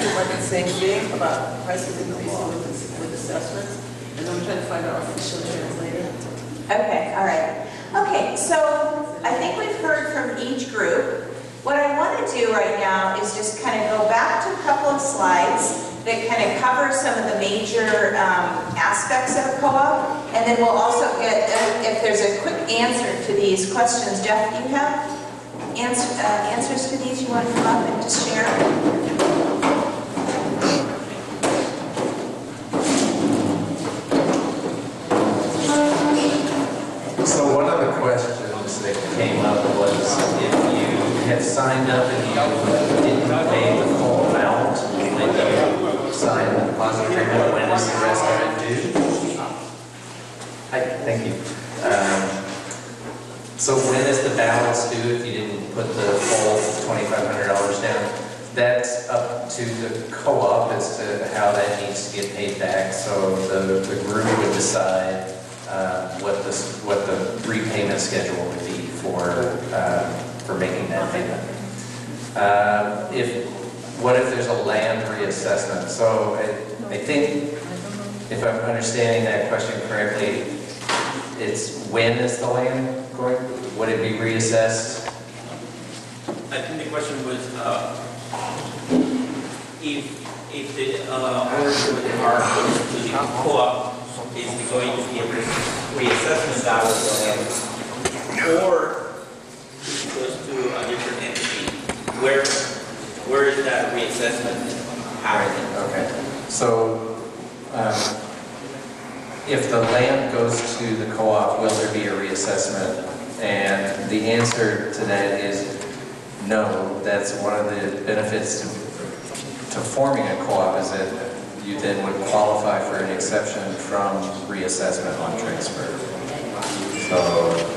Speaker 7: here about the same thing, about prices increasing with, with assessments. And I'm trying to find our official translation
Speaker 8: so I think we've heard from each group. What I want to do right now is just kind of go back to a couple of slides that kind of cover some of the major um, aspects of co-op. And then we'll also get, uh, if there's a quick answer to these questions, Jeff, do you have ans- uh, answers to these you want to come up and just share?
Speaker 3: So one of the questions that came up was if had signed up and you didn't pay the full amount when you the deposit agreement, when is the rest of it due? Hi, thank you. Um, So when is the balance due if you didn't put the full twenty-five hundred dollars down? That's up to the co-op as to how that needs to get paid back. So the, the group would decide uh, what the, what the repayment schedule would be for, uh, for making that payment. Uh, If, what if there's a land reassessment? So I, I think, if I'm understanding that question correctly, it's when is the land going, would it be reassessed?
Speaker 1: I think the question was, uh, if, if the uh, of the goes to the co-op, is going to be a re- reassessment of the land? Or if it goes to a different entity, where, where is that reassessment happening?
Speaker 3: Okay, so, um, if the land goes to the co-op, will there be a reassessment? And the answer to that is no. That's one of the benefits to, to forming a co-op is that you then would qualify for an exception from reassessment on transfer. So,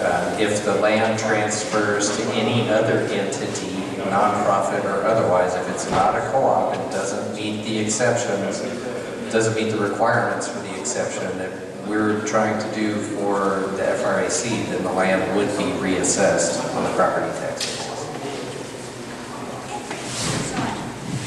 Speaker 3: uh, if the land transfers to any other entity, nonprofit or otherwise, if it's not a co-op, it doesn't meet the exceptions, doesn't meet the requirements for the exception that we're trying to do for the FRAC, then the land would be reassessed on the property tax.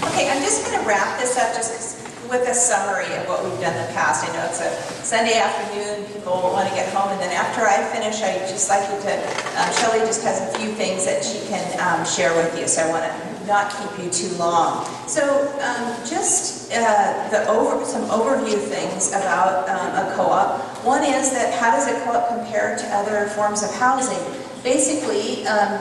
Speaker 8: Okay, I'm just going to wrap this up just 'cause- with a summary of what we've done in the past. I know it's a Sunday afternoon, people want to get home, and then after I finish, I'd just like you to, um, Shelley just has a few things that she can um, share with you, so I want to not keep you too long. So um, just uh, the over, some overview things about um, a co-op. One is that how does a co-op compare to other forms of housing? Basically, um,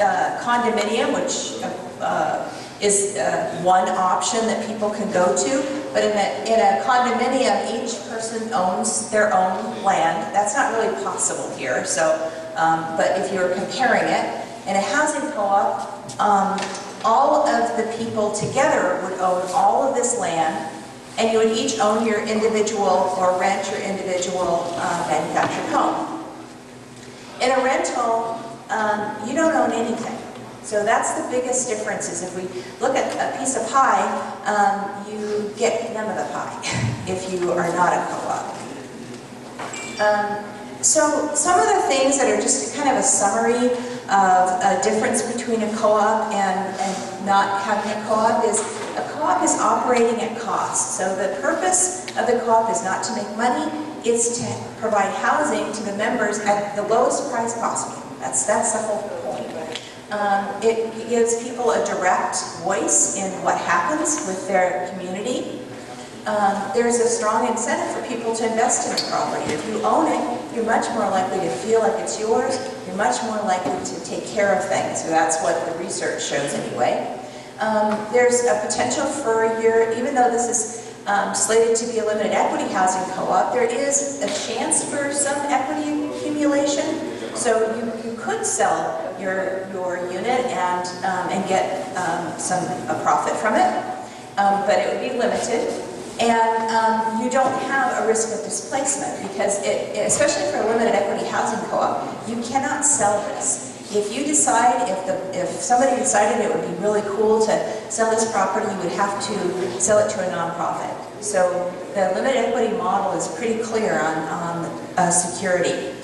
Speaker 8: uh, condominium, which uh, is uh, one option that people can go to. But in a, in a condominium, each person owns their own land. That's not really possible here. So, um, but if you're comparing it, in a housing co-op, um, all of the people together would own all of this land, and you would each own your individual or rent your individual uh, manufactured home. In a rental, um, you don't own anything. So that's the biggest difference is if we look at a piece of pie, um, you get none of the pie if you are not a co-op. Um, so some of the things that are just kind of a summary of a difference between a co-op and, and not having a co-op is a co-op is operating at cost. So the purpose of the co-op is not to make money, it's to provide housing to the members at the lowest price possible. That's, that's the whole. Um, it gives people a direct voice in what happens with their community. Um, there's a strong incentive for people to invest in a property. If you own it, you're much more likely to feel like it's yours. You're much more likely to take care of things. So that's what the research shows anyway. Um, there's a potential for your, even though this is um, slated to be a limited equity housing co-op, there is a chance for some equity accumulation. So you, you could sell your, your unit and, um, and get um, some, a profit from it, um, but it would be limited. And um, you don't have a risk of displacement because it, especially for a limited equity housing co-op, you cannot sell this. If you decide, if, the, if somebody decided it would be really cool to sell this property, you would have to sell it to a nonprofit. So the limited equity model is pretty clear on, on uh, security.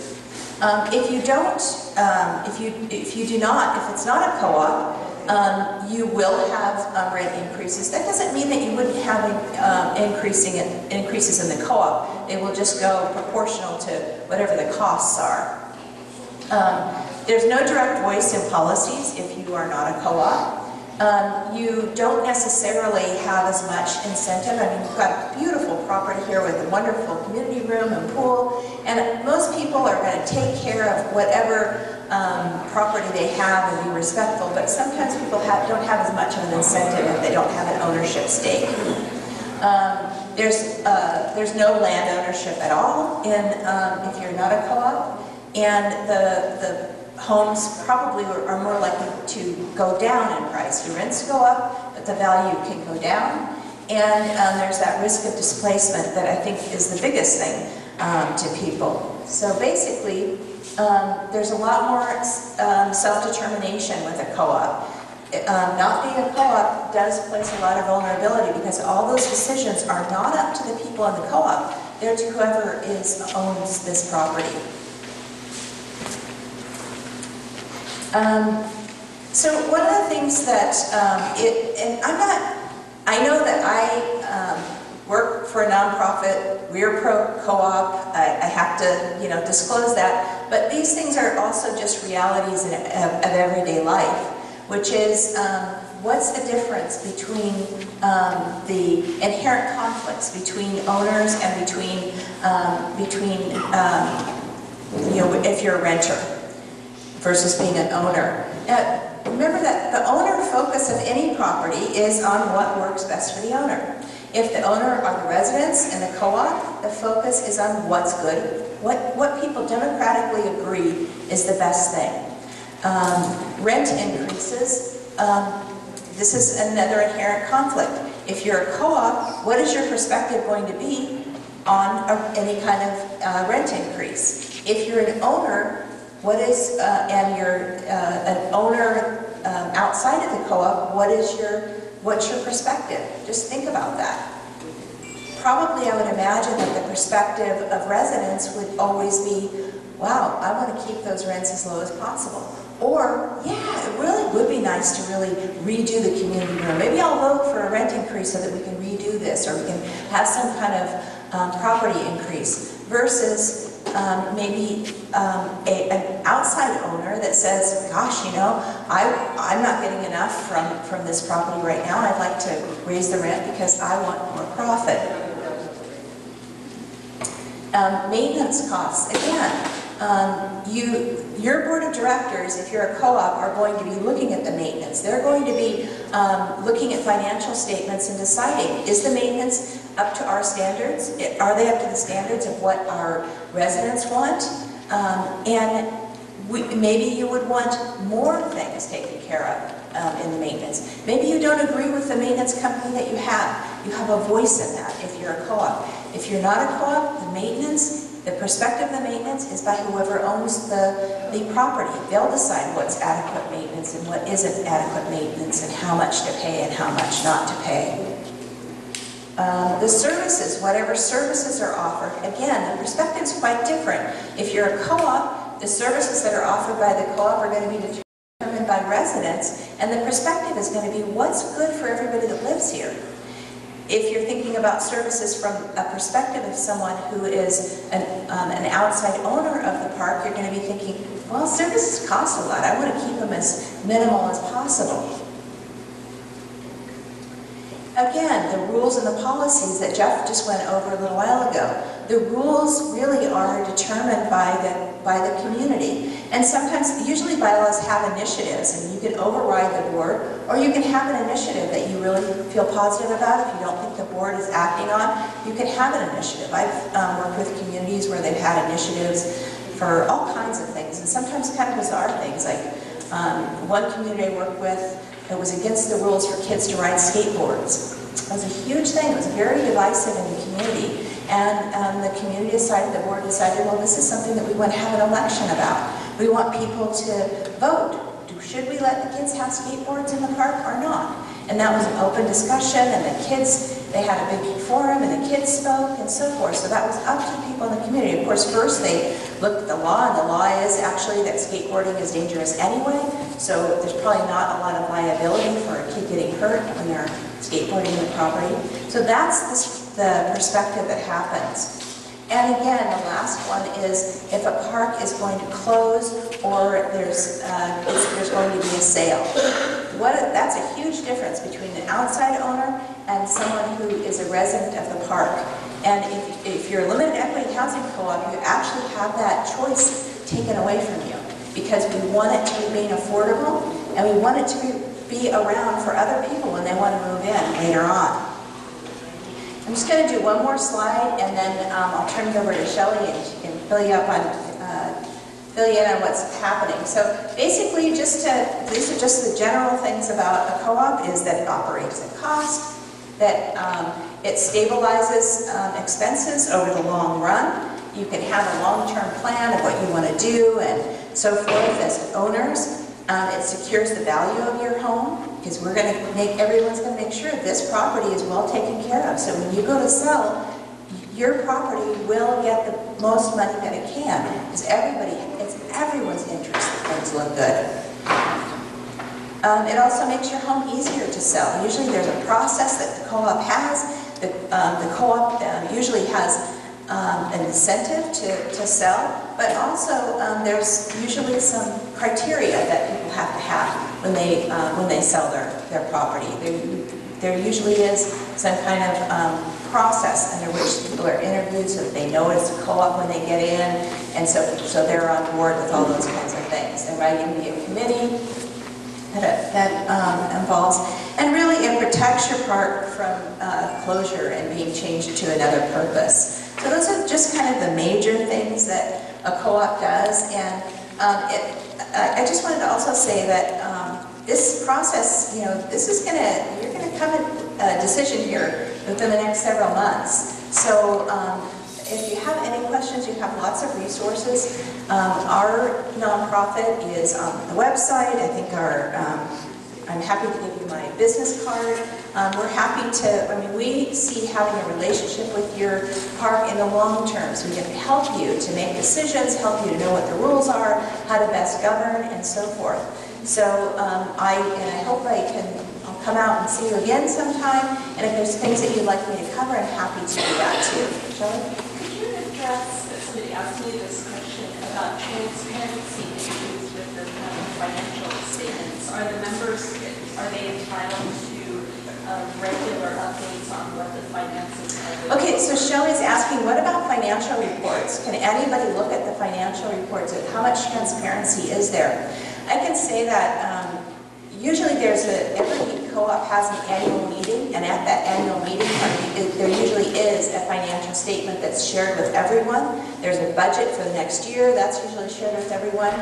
Speaker 8: Um, if you don't, um, if you if you do not, if it's not a co-op, um, you will have um, rent increases. That doesn't mean that you wouldn't have um, increasing in, increases in the co-op. They will just go proportional to whatever the costs are. Um, There's no direct voice in policies if you are not a co-op. Um, You don't necessarily have as much incentive. I mean, you've got beautiful property here with a wonderful community room and pool, and most people are going to take care of whatever um, property they have and be respectful, but sometimes people have- don't have as much of an incentive if they don't have an ownership stake. Um, There's, uh, there's no land ownership at all in, um, if you're not a co-op, and the, the homes probably are more likely to go down in price. Your rents go up, but the value can go down, and um, there's that risk of displacement that I think is the biggest thing um, to people. So basically, um, there's a lot more um, self-determination with a co-op. Um, Not being a co-op does place a lot of vulnerability because all those decisions are not up to the people in the co-op. They're to whoever is, owns this property. Um, So one of the things that, um, it, and I'm not, I know that I um, work for a nonprofit, we're pro co-op, I I have to, you know, disclose that, but these things are also just realities in- of of everyday life, which is, um, what's the difference between um, the inherent conflicts between owners and between, um, between, you know, if you're a renter versus being an owner. Now, remember that the owner focus of any property is on what works best for the owner. If the owner are the residents and the co-op, the focus is on what's good, what, what people democratically agree is the best thing. Um, rent increases, um, this is another inherent conflict. If you're a co-op, what is your perspective going to be on a- any kind of uh, rent increase? If you're an owner, what is, uh, and you're uh, an owner um, outside of the co-op, what is your, what's your perspective? Just think about that. Probably I would imagine that the perspective of residents would always be, wow, I want to keep those rents as low as possible. Or, yeah, it really would be nice to really redo the community room. Maybe I'll vote for a rent increase so that we can redo this, or we can have some kind of um, property increase, versus um, maybe um, a, an outside owner that says, gosh, you know, I, I'm not getting enough from, from this property right now. I'd like to raise the rent because I want more profit. Um, maintenance costs, again, um, you, your board of directors, if you're a co-op, are going to be looking at the maintenance. They're going to be um, looking at financial statements and deciding, is the maintenance up to our standards? Are they up to the standards of what our residents want? Um, and we, maybe you would want more things taken care of um, in the maintenance. Maybe you don't agree with the maintenance company that you have. You have a voice in that if you're a co-op. If you're not a co-op, the maintenance, the perspective of the maintenance is by whoever owns the, the property. They'll decide what's adequate maintenance and what isn't adequate maintenance and how much to pay and how much not to pay. Um, The services, whatever services are offered, again, the perspective is quite different. If you're a co-op, the services that are offered by the co-op are going to be determined by residents, and the perspective is going to be what's good for everybody that lives here. If you're thinking about services from a perspective of someone who is an, um, an outside owner of the park, you're going to be thinking, well, services cost a lot. I want to keep them as minimal as possible. Again, the rules and the policies that Jeff just went over a little while ago, the rules really are determined by the, by the community. And sometimes, usually bylaws have initiatives, and you can override the board, or you can have an initiative that you really feel positive about. If you don't think the board is acting on, you can have an initiative. I've um, worked with communities where they've had initiatives for all kinds of things, and sometimes kind of bizarre things, like um, one community I worked with, it was against the rules for kids to ride skateboards. It was a huge thing. It was very divisive in the community. And um, the community decided, the board decided, well, this is something that we want to have an election about. We want people to vote. Should we let the kids have skateboards in the park or not? And that was an open discussion, and the kids, they had a big forum, and the kids spoke, and so forth. So that was up to people in the community. Of course, first they looked at the law, and the law is actually that skateboarding is dangerous anyway, so there's probably not a lot of liability for a kid getting hurt when they're skateboarding in the property. So that's the, the perspective that happens. And again, the last one is if a park is going to close or there's, uh, there's going to be a sale. What, that's a huge difference between an outside owner and someone who is a resident of the park. And if, if you're a limited equity housing co-op, you actually have that choice taken away from you because we want it to remain affordable and we want it to be, be around for other people when they want to move in later on. I'm just going to do one more slide, and then um, I'll turn it over to Shelley, and she can fill you up on, uh, fill you in on what's happening. So basically, just to, these are just the general things about a co-op, is that it operates at cost, that um, it stabilizes um, expenses over the long run. You can have a long-term plan of what you want to do and so forth as owners. Um, It secures the value of your home, because we're going to make, everyone's going to make sure this property is well taken care of. So when you go to sell, your property will get the most money that it can, because everybody, it's everyone's interest that things look good. Um, It also makes your home easier to sell. Usually there's a process that the co-op has. The um, the co-op um, usually has um, an incentive to, to sell, but also um, there's usually some criteria that people have to have when they, uh, when they sell their, their property. There, there usually is some kind of um, process under which people are interviewed so that they know it's a co-op when they get in, and so, so they're on board with all those kinds of things. There might even be a committee that, that um, involves, and really it protects your park from uh, closure and being changed to another purpose. So those are just kind of the major things that a co-op does, and um, it, I I just wanted to also say that um, this process, you know, this is gonna, you're gonna come to a decision here within the next several months. So um, if you have any questions, you have lots of resources. Um, Our nonprofit is on the website. I think our, um, I'm happy to give you my business card. Um, We're happy to, I mean, we see having a relationship with your park in the long term. So we can help you to make decisions, help you to know what the rules are, how to best govern, and so forth. So um, I, and I hope I can, I'll come out and see you again sometime. And if there's things that you'd like me to cover, I'm happy to do that too. Shelley?
Speaker 6: Could you address, somebody asked me this question about transparency issues with the financial statements? Are the members, are they entitled to um, regular updates on what the finances are?
Speaker 8: Okay, so Shelley's asking, what about financial reports? Can anybody look at the financial reports and how much transparency is there? I can say that um, usually there's a, every co-op has an annual meeting, and at that annual meeting, there usually is a financial statement that's shared with everyone. There's a budget for the next year, that's usually shared with everyone.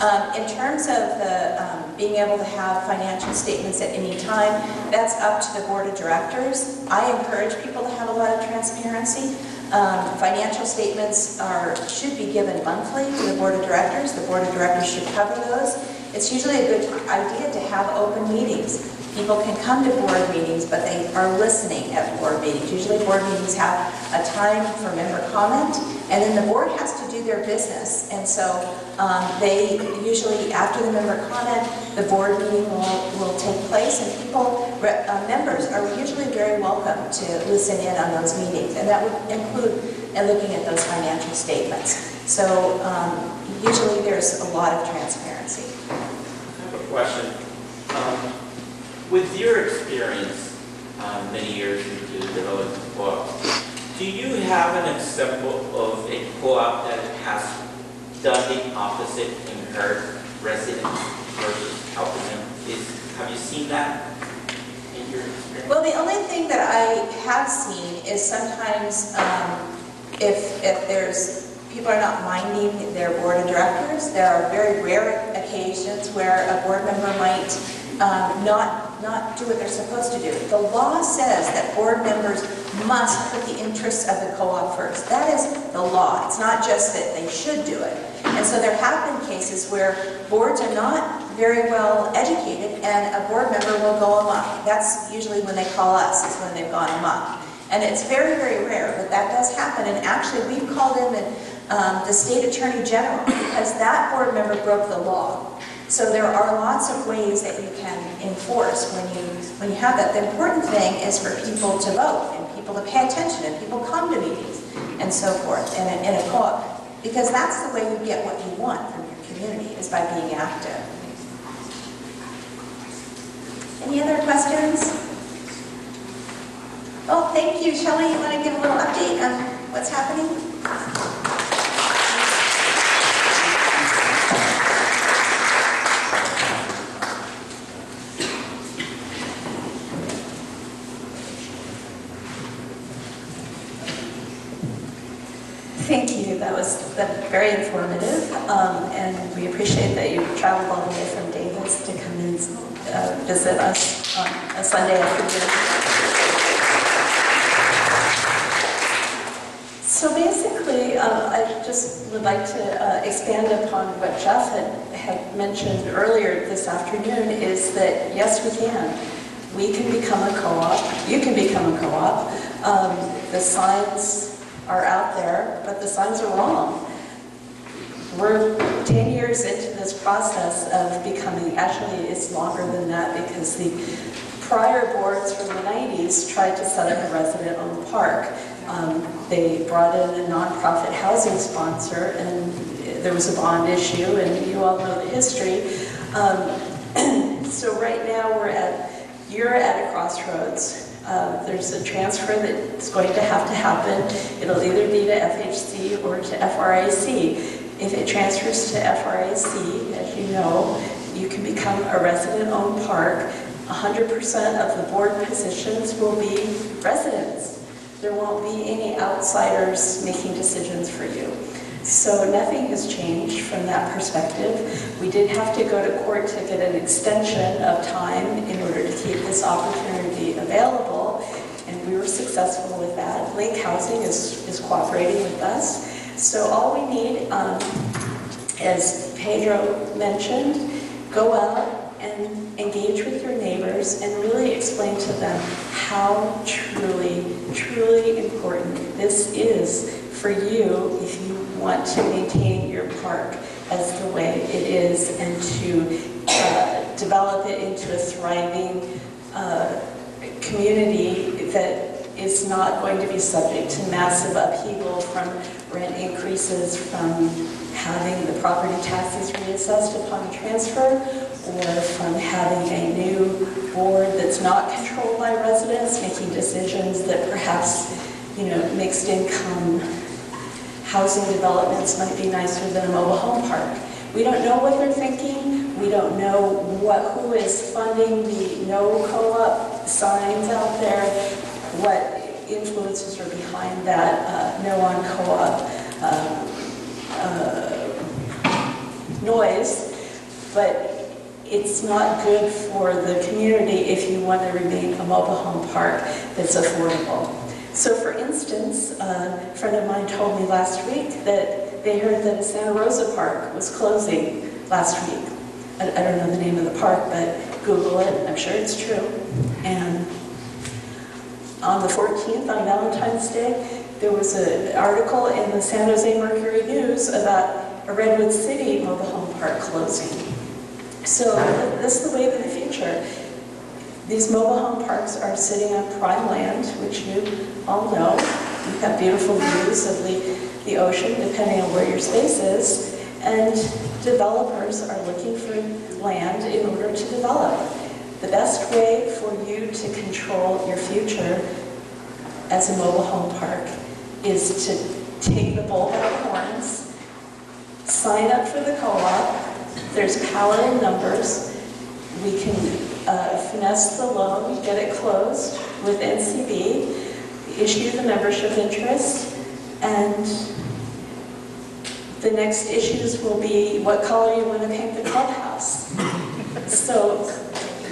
Speaker 8: Um, In terms of the, um, being able to have financial statements at any time, that's up to the board of directors. I encourage people to have a lot of transparency. Um, Financial statements are, should be given monthly to the board of directors. The board of directors should cover those. It's usually a good idea to have open meetings. People can come to board meetings, but they are listening at board meetings. Usually board meetings have a time for member comment, and then the board has to do their business. And so um, they, usually after the member comment, the board meeting will, will take place, and people, uh, members are usually very welcome to listen in on those meetings. And that would include uh, looking at those financial statements. So um, usually there's a lot of transparency.
Speaker 1: I have a question. Um, With your experience, um, many years into developing co-op, do you have an example of a co-op that has done the opposite and hurt residents versus helping them? Is, have you seen that in your experience?
Speaker 8: Well, the only thing that I have seen is sometimes um, if, if there's, people are not minding their board of directors, there are very rare occasions where a board member might um, not, not do what they're supposed to do. The law says that board members must put the interests of the co-op first. That is the law. It's not just that they should do it. And so there have been cases where boards are not very well educated and a board member will go amok. That's usually when they call us, is when they've gone amok. And it's very, very rare, but that does happen. And actually, we've called in the, um, the state attorney general because that board member broke the law. So there are lots of ways that you can enforce when you, when you have that. The important thing is for people to vote and people to pay attention and people come to meetings.
Speaker 6: and so forth in a, in a co-op. Because that's the way you get what you want from your community, is by being active. Any other questions? Oh, thank you. Shelley, you want to give a little update on what's happening? Thank you. That was that- very informative, um, and we appreciate that you traveled all the way from Davis to come and uh, visit us on a Sunday afternoon. So basically, uh, I just would like to uh, expand upon what Jeff had, had mentioned earlier this afternoon, is that yes, we can. We can become a co-op, you can become a co-op. Um, The signs are out there, but the signs are wrong. We're 10 years into this process of becoming, actually, it's longer than that because the prior boards from the 90s tried to set up a resident-owned park. Um, They brought in a nonprofit housing sponsor, and there was a bond issue, and you all know the history. Um, So right now, we're at, you're at a crossroads. Uh, There's a transfer that's going to have to happen. It'll either be to FHC or to FRAC. If it transfers to FRAC, as you know, you can become a resident-owned park. 100% of the board positions will be residents. There won't be any outsiders making decisions for you. So nothing has changed from that perspective. We did have to go to court to get an extension of time in order to keep this opportunity available, and we were successful with that. Link Housing is, is cooperating with us. So all we need, um, as Pedro mentioned, go out and engage with your neighbors and really explain to them how truly, truly important this is for you if you want to maintain your park as the way it is and to uh, develop it into a thriving uh, community that is not going to be subject to massive upheaval from rent increases, from having the property taxes reassessed upon transfer, or from having a new board that's not controlled by residents, making decisions that perhaps, you know, mixed income housing developments might be nicer than a mobile home park. We don't know what they're thinking. We don't know what, who is funding the no co-op signs out there, what influences are behind that uh, no on co-op um, uh, noise. But it's not good for the community if you want to remain a mobile home park that's affordable. So for instance, uh, a friend of mine told me last week that they heard that Santa Rosa Park was closing last week. I, I don't know the name of the park, but Google it, I'm sure it's true. And on the 14th, on Valentine's Day, there was an article in the San Jose Mercury News about a Redwood City mobile home park closing. So this is the wave of the future. These mobile home parks are sitting on prime land, which you all know. You've got beautiful views of the, the ocean, depending on where your space is. And developers are looking for land in order to develop. The best way for you to control your future as a mobile home park is to take the bull by the horns, sign up for the co-op. There's power in numbers. We can uh, finesse the loan, get it closed with NCB, issue the membership interest, and the next issues will be what color you want to paint the clubhouse. So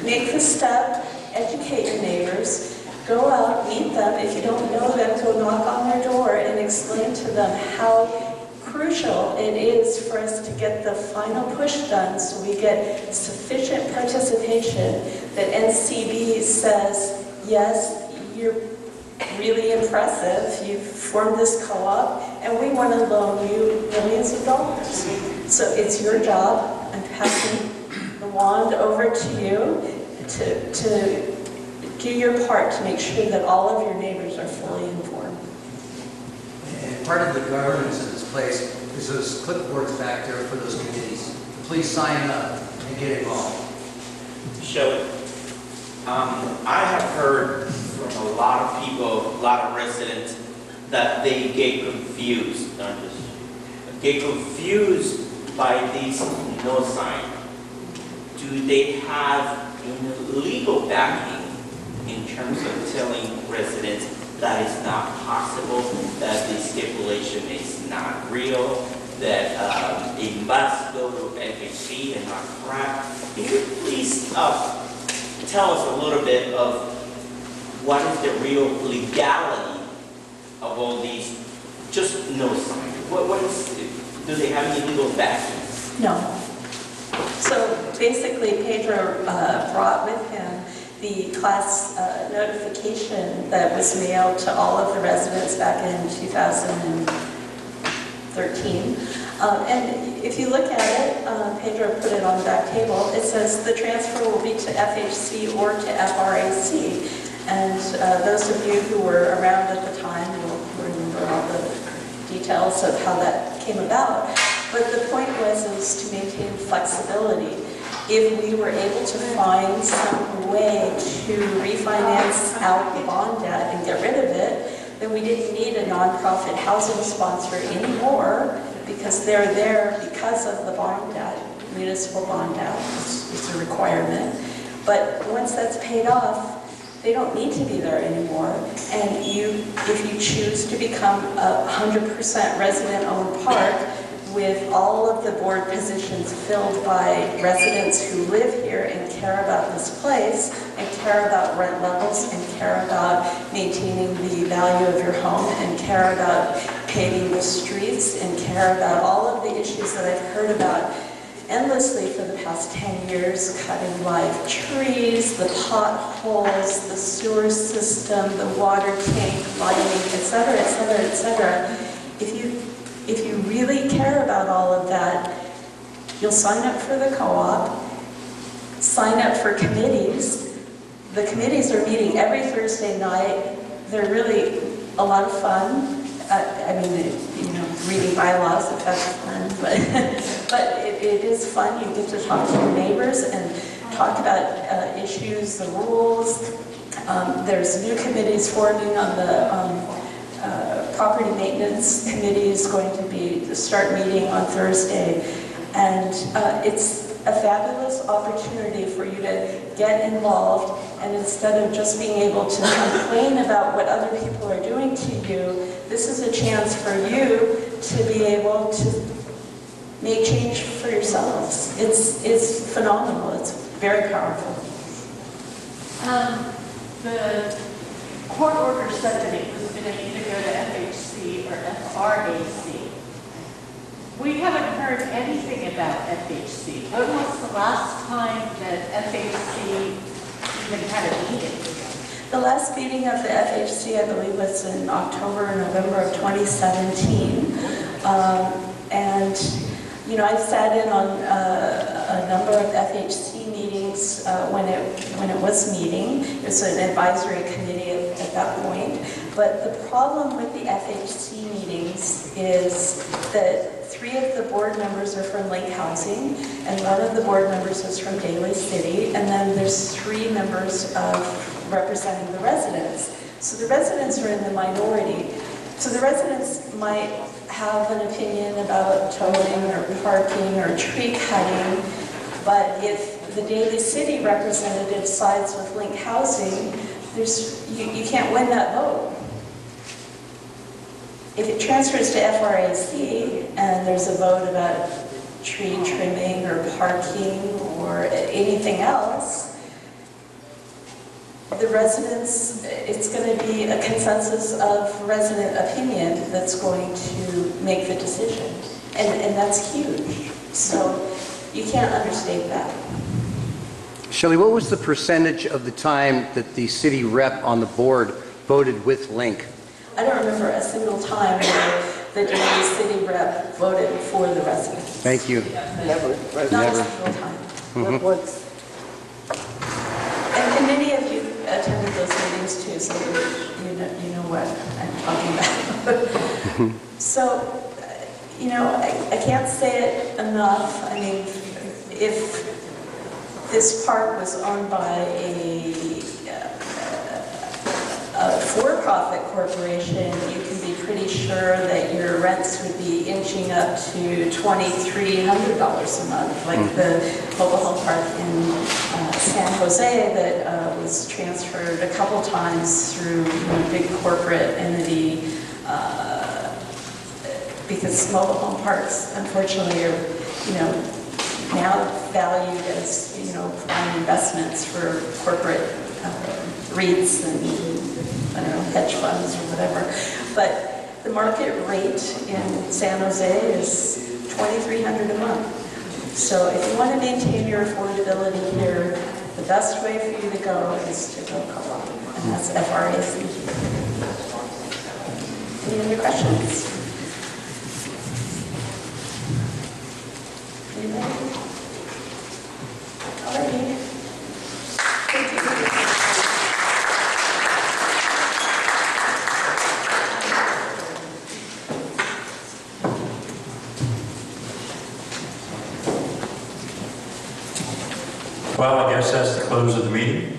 Speaker 6: make the step, educate your neighbors, go out, meet them. If you don't know them, go knock on their door and explain to them how crucial it is for us to get the final push done so we get sufficient participation that NCB says, yes, you're really impressive, you've formed this co-op, and we want to loan you millions of dollars. So it's your job, I'm passing wand over to you to, to do your part to make sure that all of your neighbors are fully informed.
Speaker 2: and part of the governance of this place is those clipboards back there for those committees. Please sign up and get involved.
Speaker 1: Shelley, um, I have heard from a lot of people, a lot of residents, that they get confused, not just, get confused by these no sign. Do they have legal backing in terms of telling residents that it's not possible, that the stipulation is not real, that um, it must go to FHC and not FRAC? Can you please uh, tell us a little bit of what is the real legality of all these, just no sign? What, what is, do they have any legal backing?
Speaker 6: No. So basically, Pedro uh, brought with him the class uh, notification that was mailed to all of the residents back in 2013. Um, And if you look at it, uh, Pedro put it on the back table, it says the transfer will be to FHC or to FRAC. And uh, those of you who were around at the time will remember all the details of how that came about. But the point was is to maintain flexibility. If we were able to find some way to refinance out the bond debt and get rid of it, then we didn't need a nonprofit housing sponsor anymore because they're there because of the bond debt, municipal bond debt. It's it's a requirement. But once that's paid off, they don't need to be there anymore. And you, if you choose to become a 100% resident-owned park with all of the board positions filled by residents who live here and care about this place, and care about rent levels, and care about maintaining the value of your home, and care about paving the streets, and care about all of the issues that I've heard about endlessly for the past 10 years, cutting live trees, the potholes, the sewer system, the water tank lining, et cetera, et cetera, et cetera. If you, if you really care about all of that, you'll sign up for the co-op, sign up for committees. The committees are meeting every Thursday night. They're really a lot of fun. I I mean, you know, reading bylaws, if that's fun, but, but it it is fun. You get to talk to your neighbors and talk about uh, issues, the rules. Um, There's new committees forming on the um, uh, property maintenance committee is going to be, to start meeting on Thursday. And uh, it's a fabulous opportunity for you to get involved, and instead of just being able to complain about what other people are doing to you, this is a chance for you to be able to make change for yourselves. It's, it's phenomenal, it's very powerful.
Speaker 12: Um, the court order said that it was going to either go to FHC or FRAC. We haven't heard anything about FHC. When was the last time that FHC even had a meeting?
Speaker 6: The last meeting of the FHC, I believe, was in October or November of 2017. Um, And, you know, I sat in on uh, a number of FHC meetings uh, when it, when it was meeting. It was an advisory committee at at that point. But the problem with the FHC meetings is that three of the board members are from Link Housing, and one of the board members is from Daly City, and then there's three members of representing the residents. So the residents are in the minority. So the residents might have an opinion about towing or parking or tree cutting, but if the Daly City representative sides with Link Housing, there's, you, you can't win that vote. If it transfers to FRAC and there's a vote about tree trimming or parking or anything else, the residents, it's going to be a consensus of resident opinion that's going to make the decision. And, and that's huge. So you can't understate that.
Speaker 2: Shelley, what was the percentage of the time that the city rep on the board voted with Link?
Speaker 6: I don't remember a single time where the Daly City rep voted for the residents.
Speaker 2: Thank you.
Speaker 11: Never,
Speaker 6: Not a single time.
Speaker 2: Mhm.
Speaker 11: Once,
Speaker 6: And and many of you attended those meetings too, so you know, you know what I'm talking about. So, uh, you know, I, I can't say it enough. I mean, if this park was owned by a, uh, a for-profit corporation, you can be pretty sure that your rents would be inching up to $2,300 a month, like the mobile home park in uh, San Jose that uh, was transferred a couple times through a big corporate entity uh, because mobile home parks unfortunately are, you know, now valued as, you know, prime investments for corporate uh, REITs and, I don't know, hedge funds or whatever. But the market rate in San Jose is 2,300 a month. So if you want to maintain your affordability here, the best way for you to go is to go co-op, and that's FRAC. Any other questions?
Speaker 10: Well, I guess that's the close of the meeting.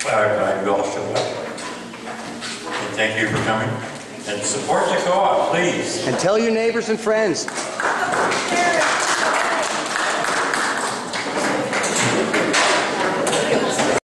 Speaker 10: Glad you all showed up. And thank you for coming. And support the co-op, please.
Speaker 2: And tell your neighbors and friends.
Speaker 6: There.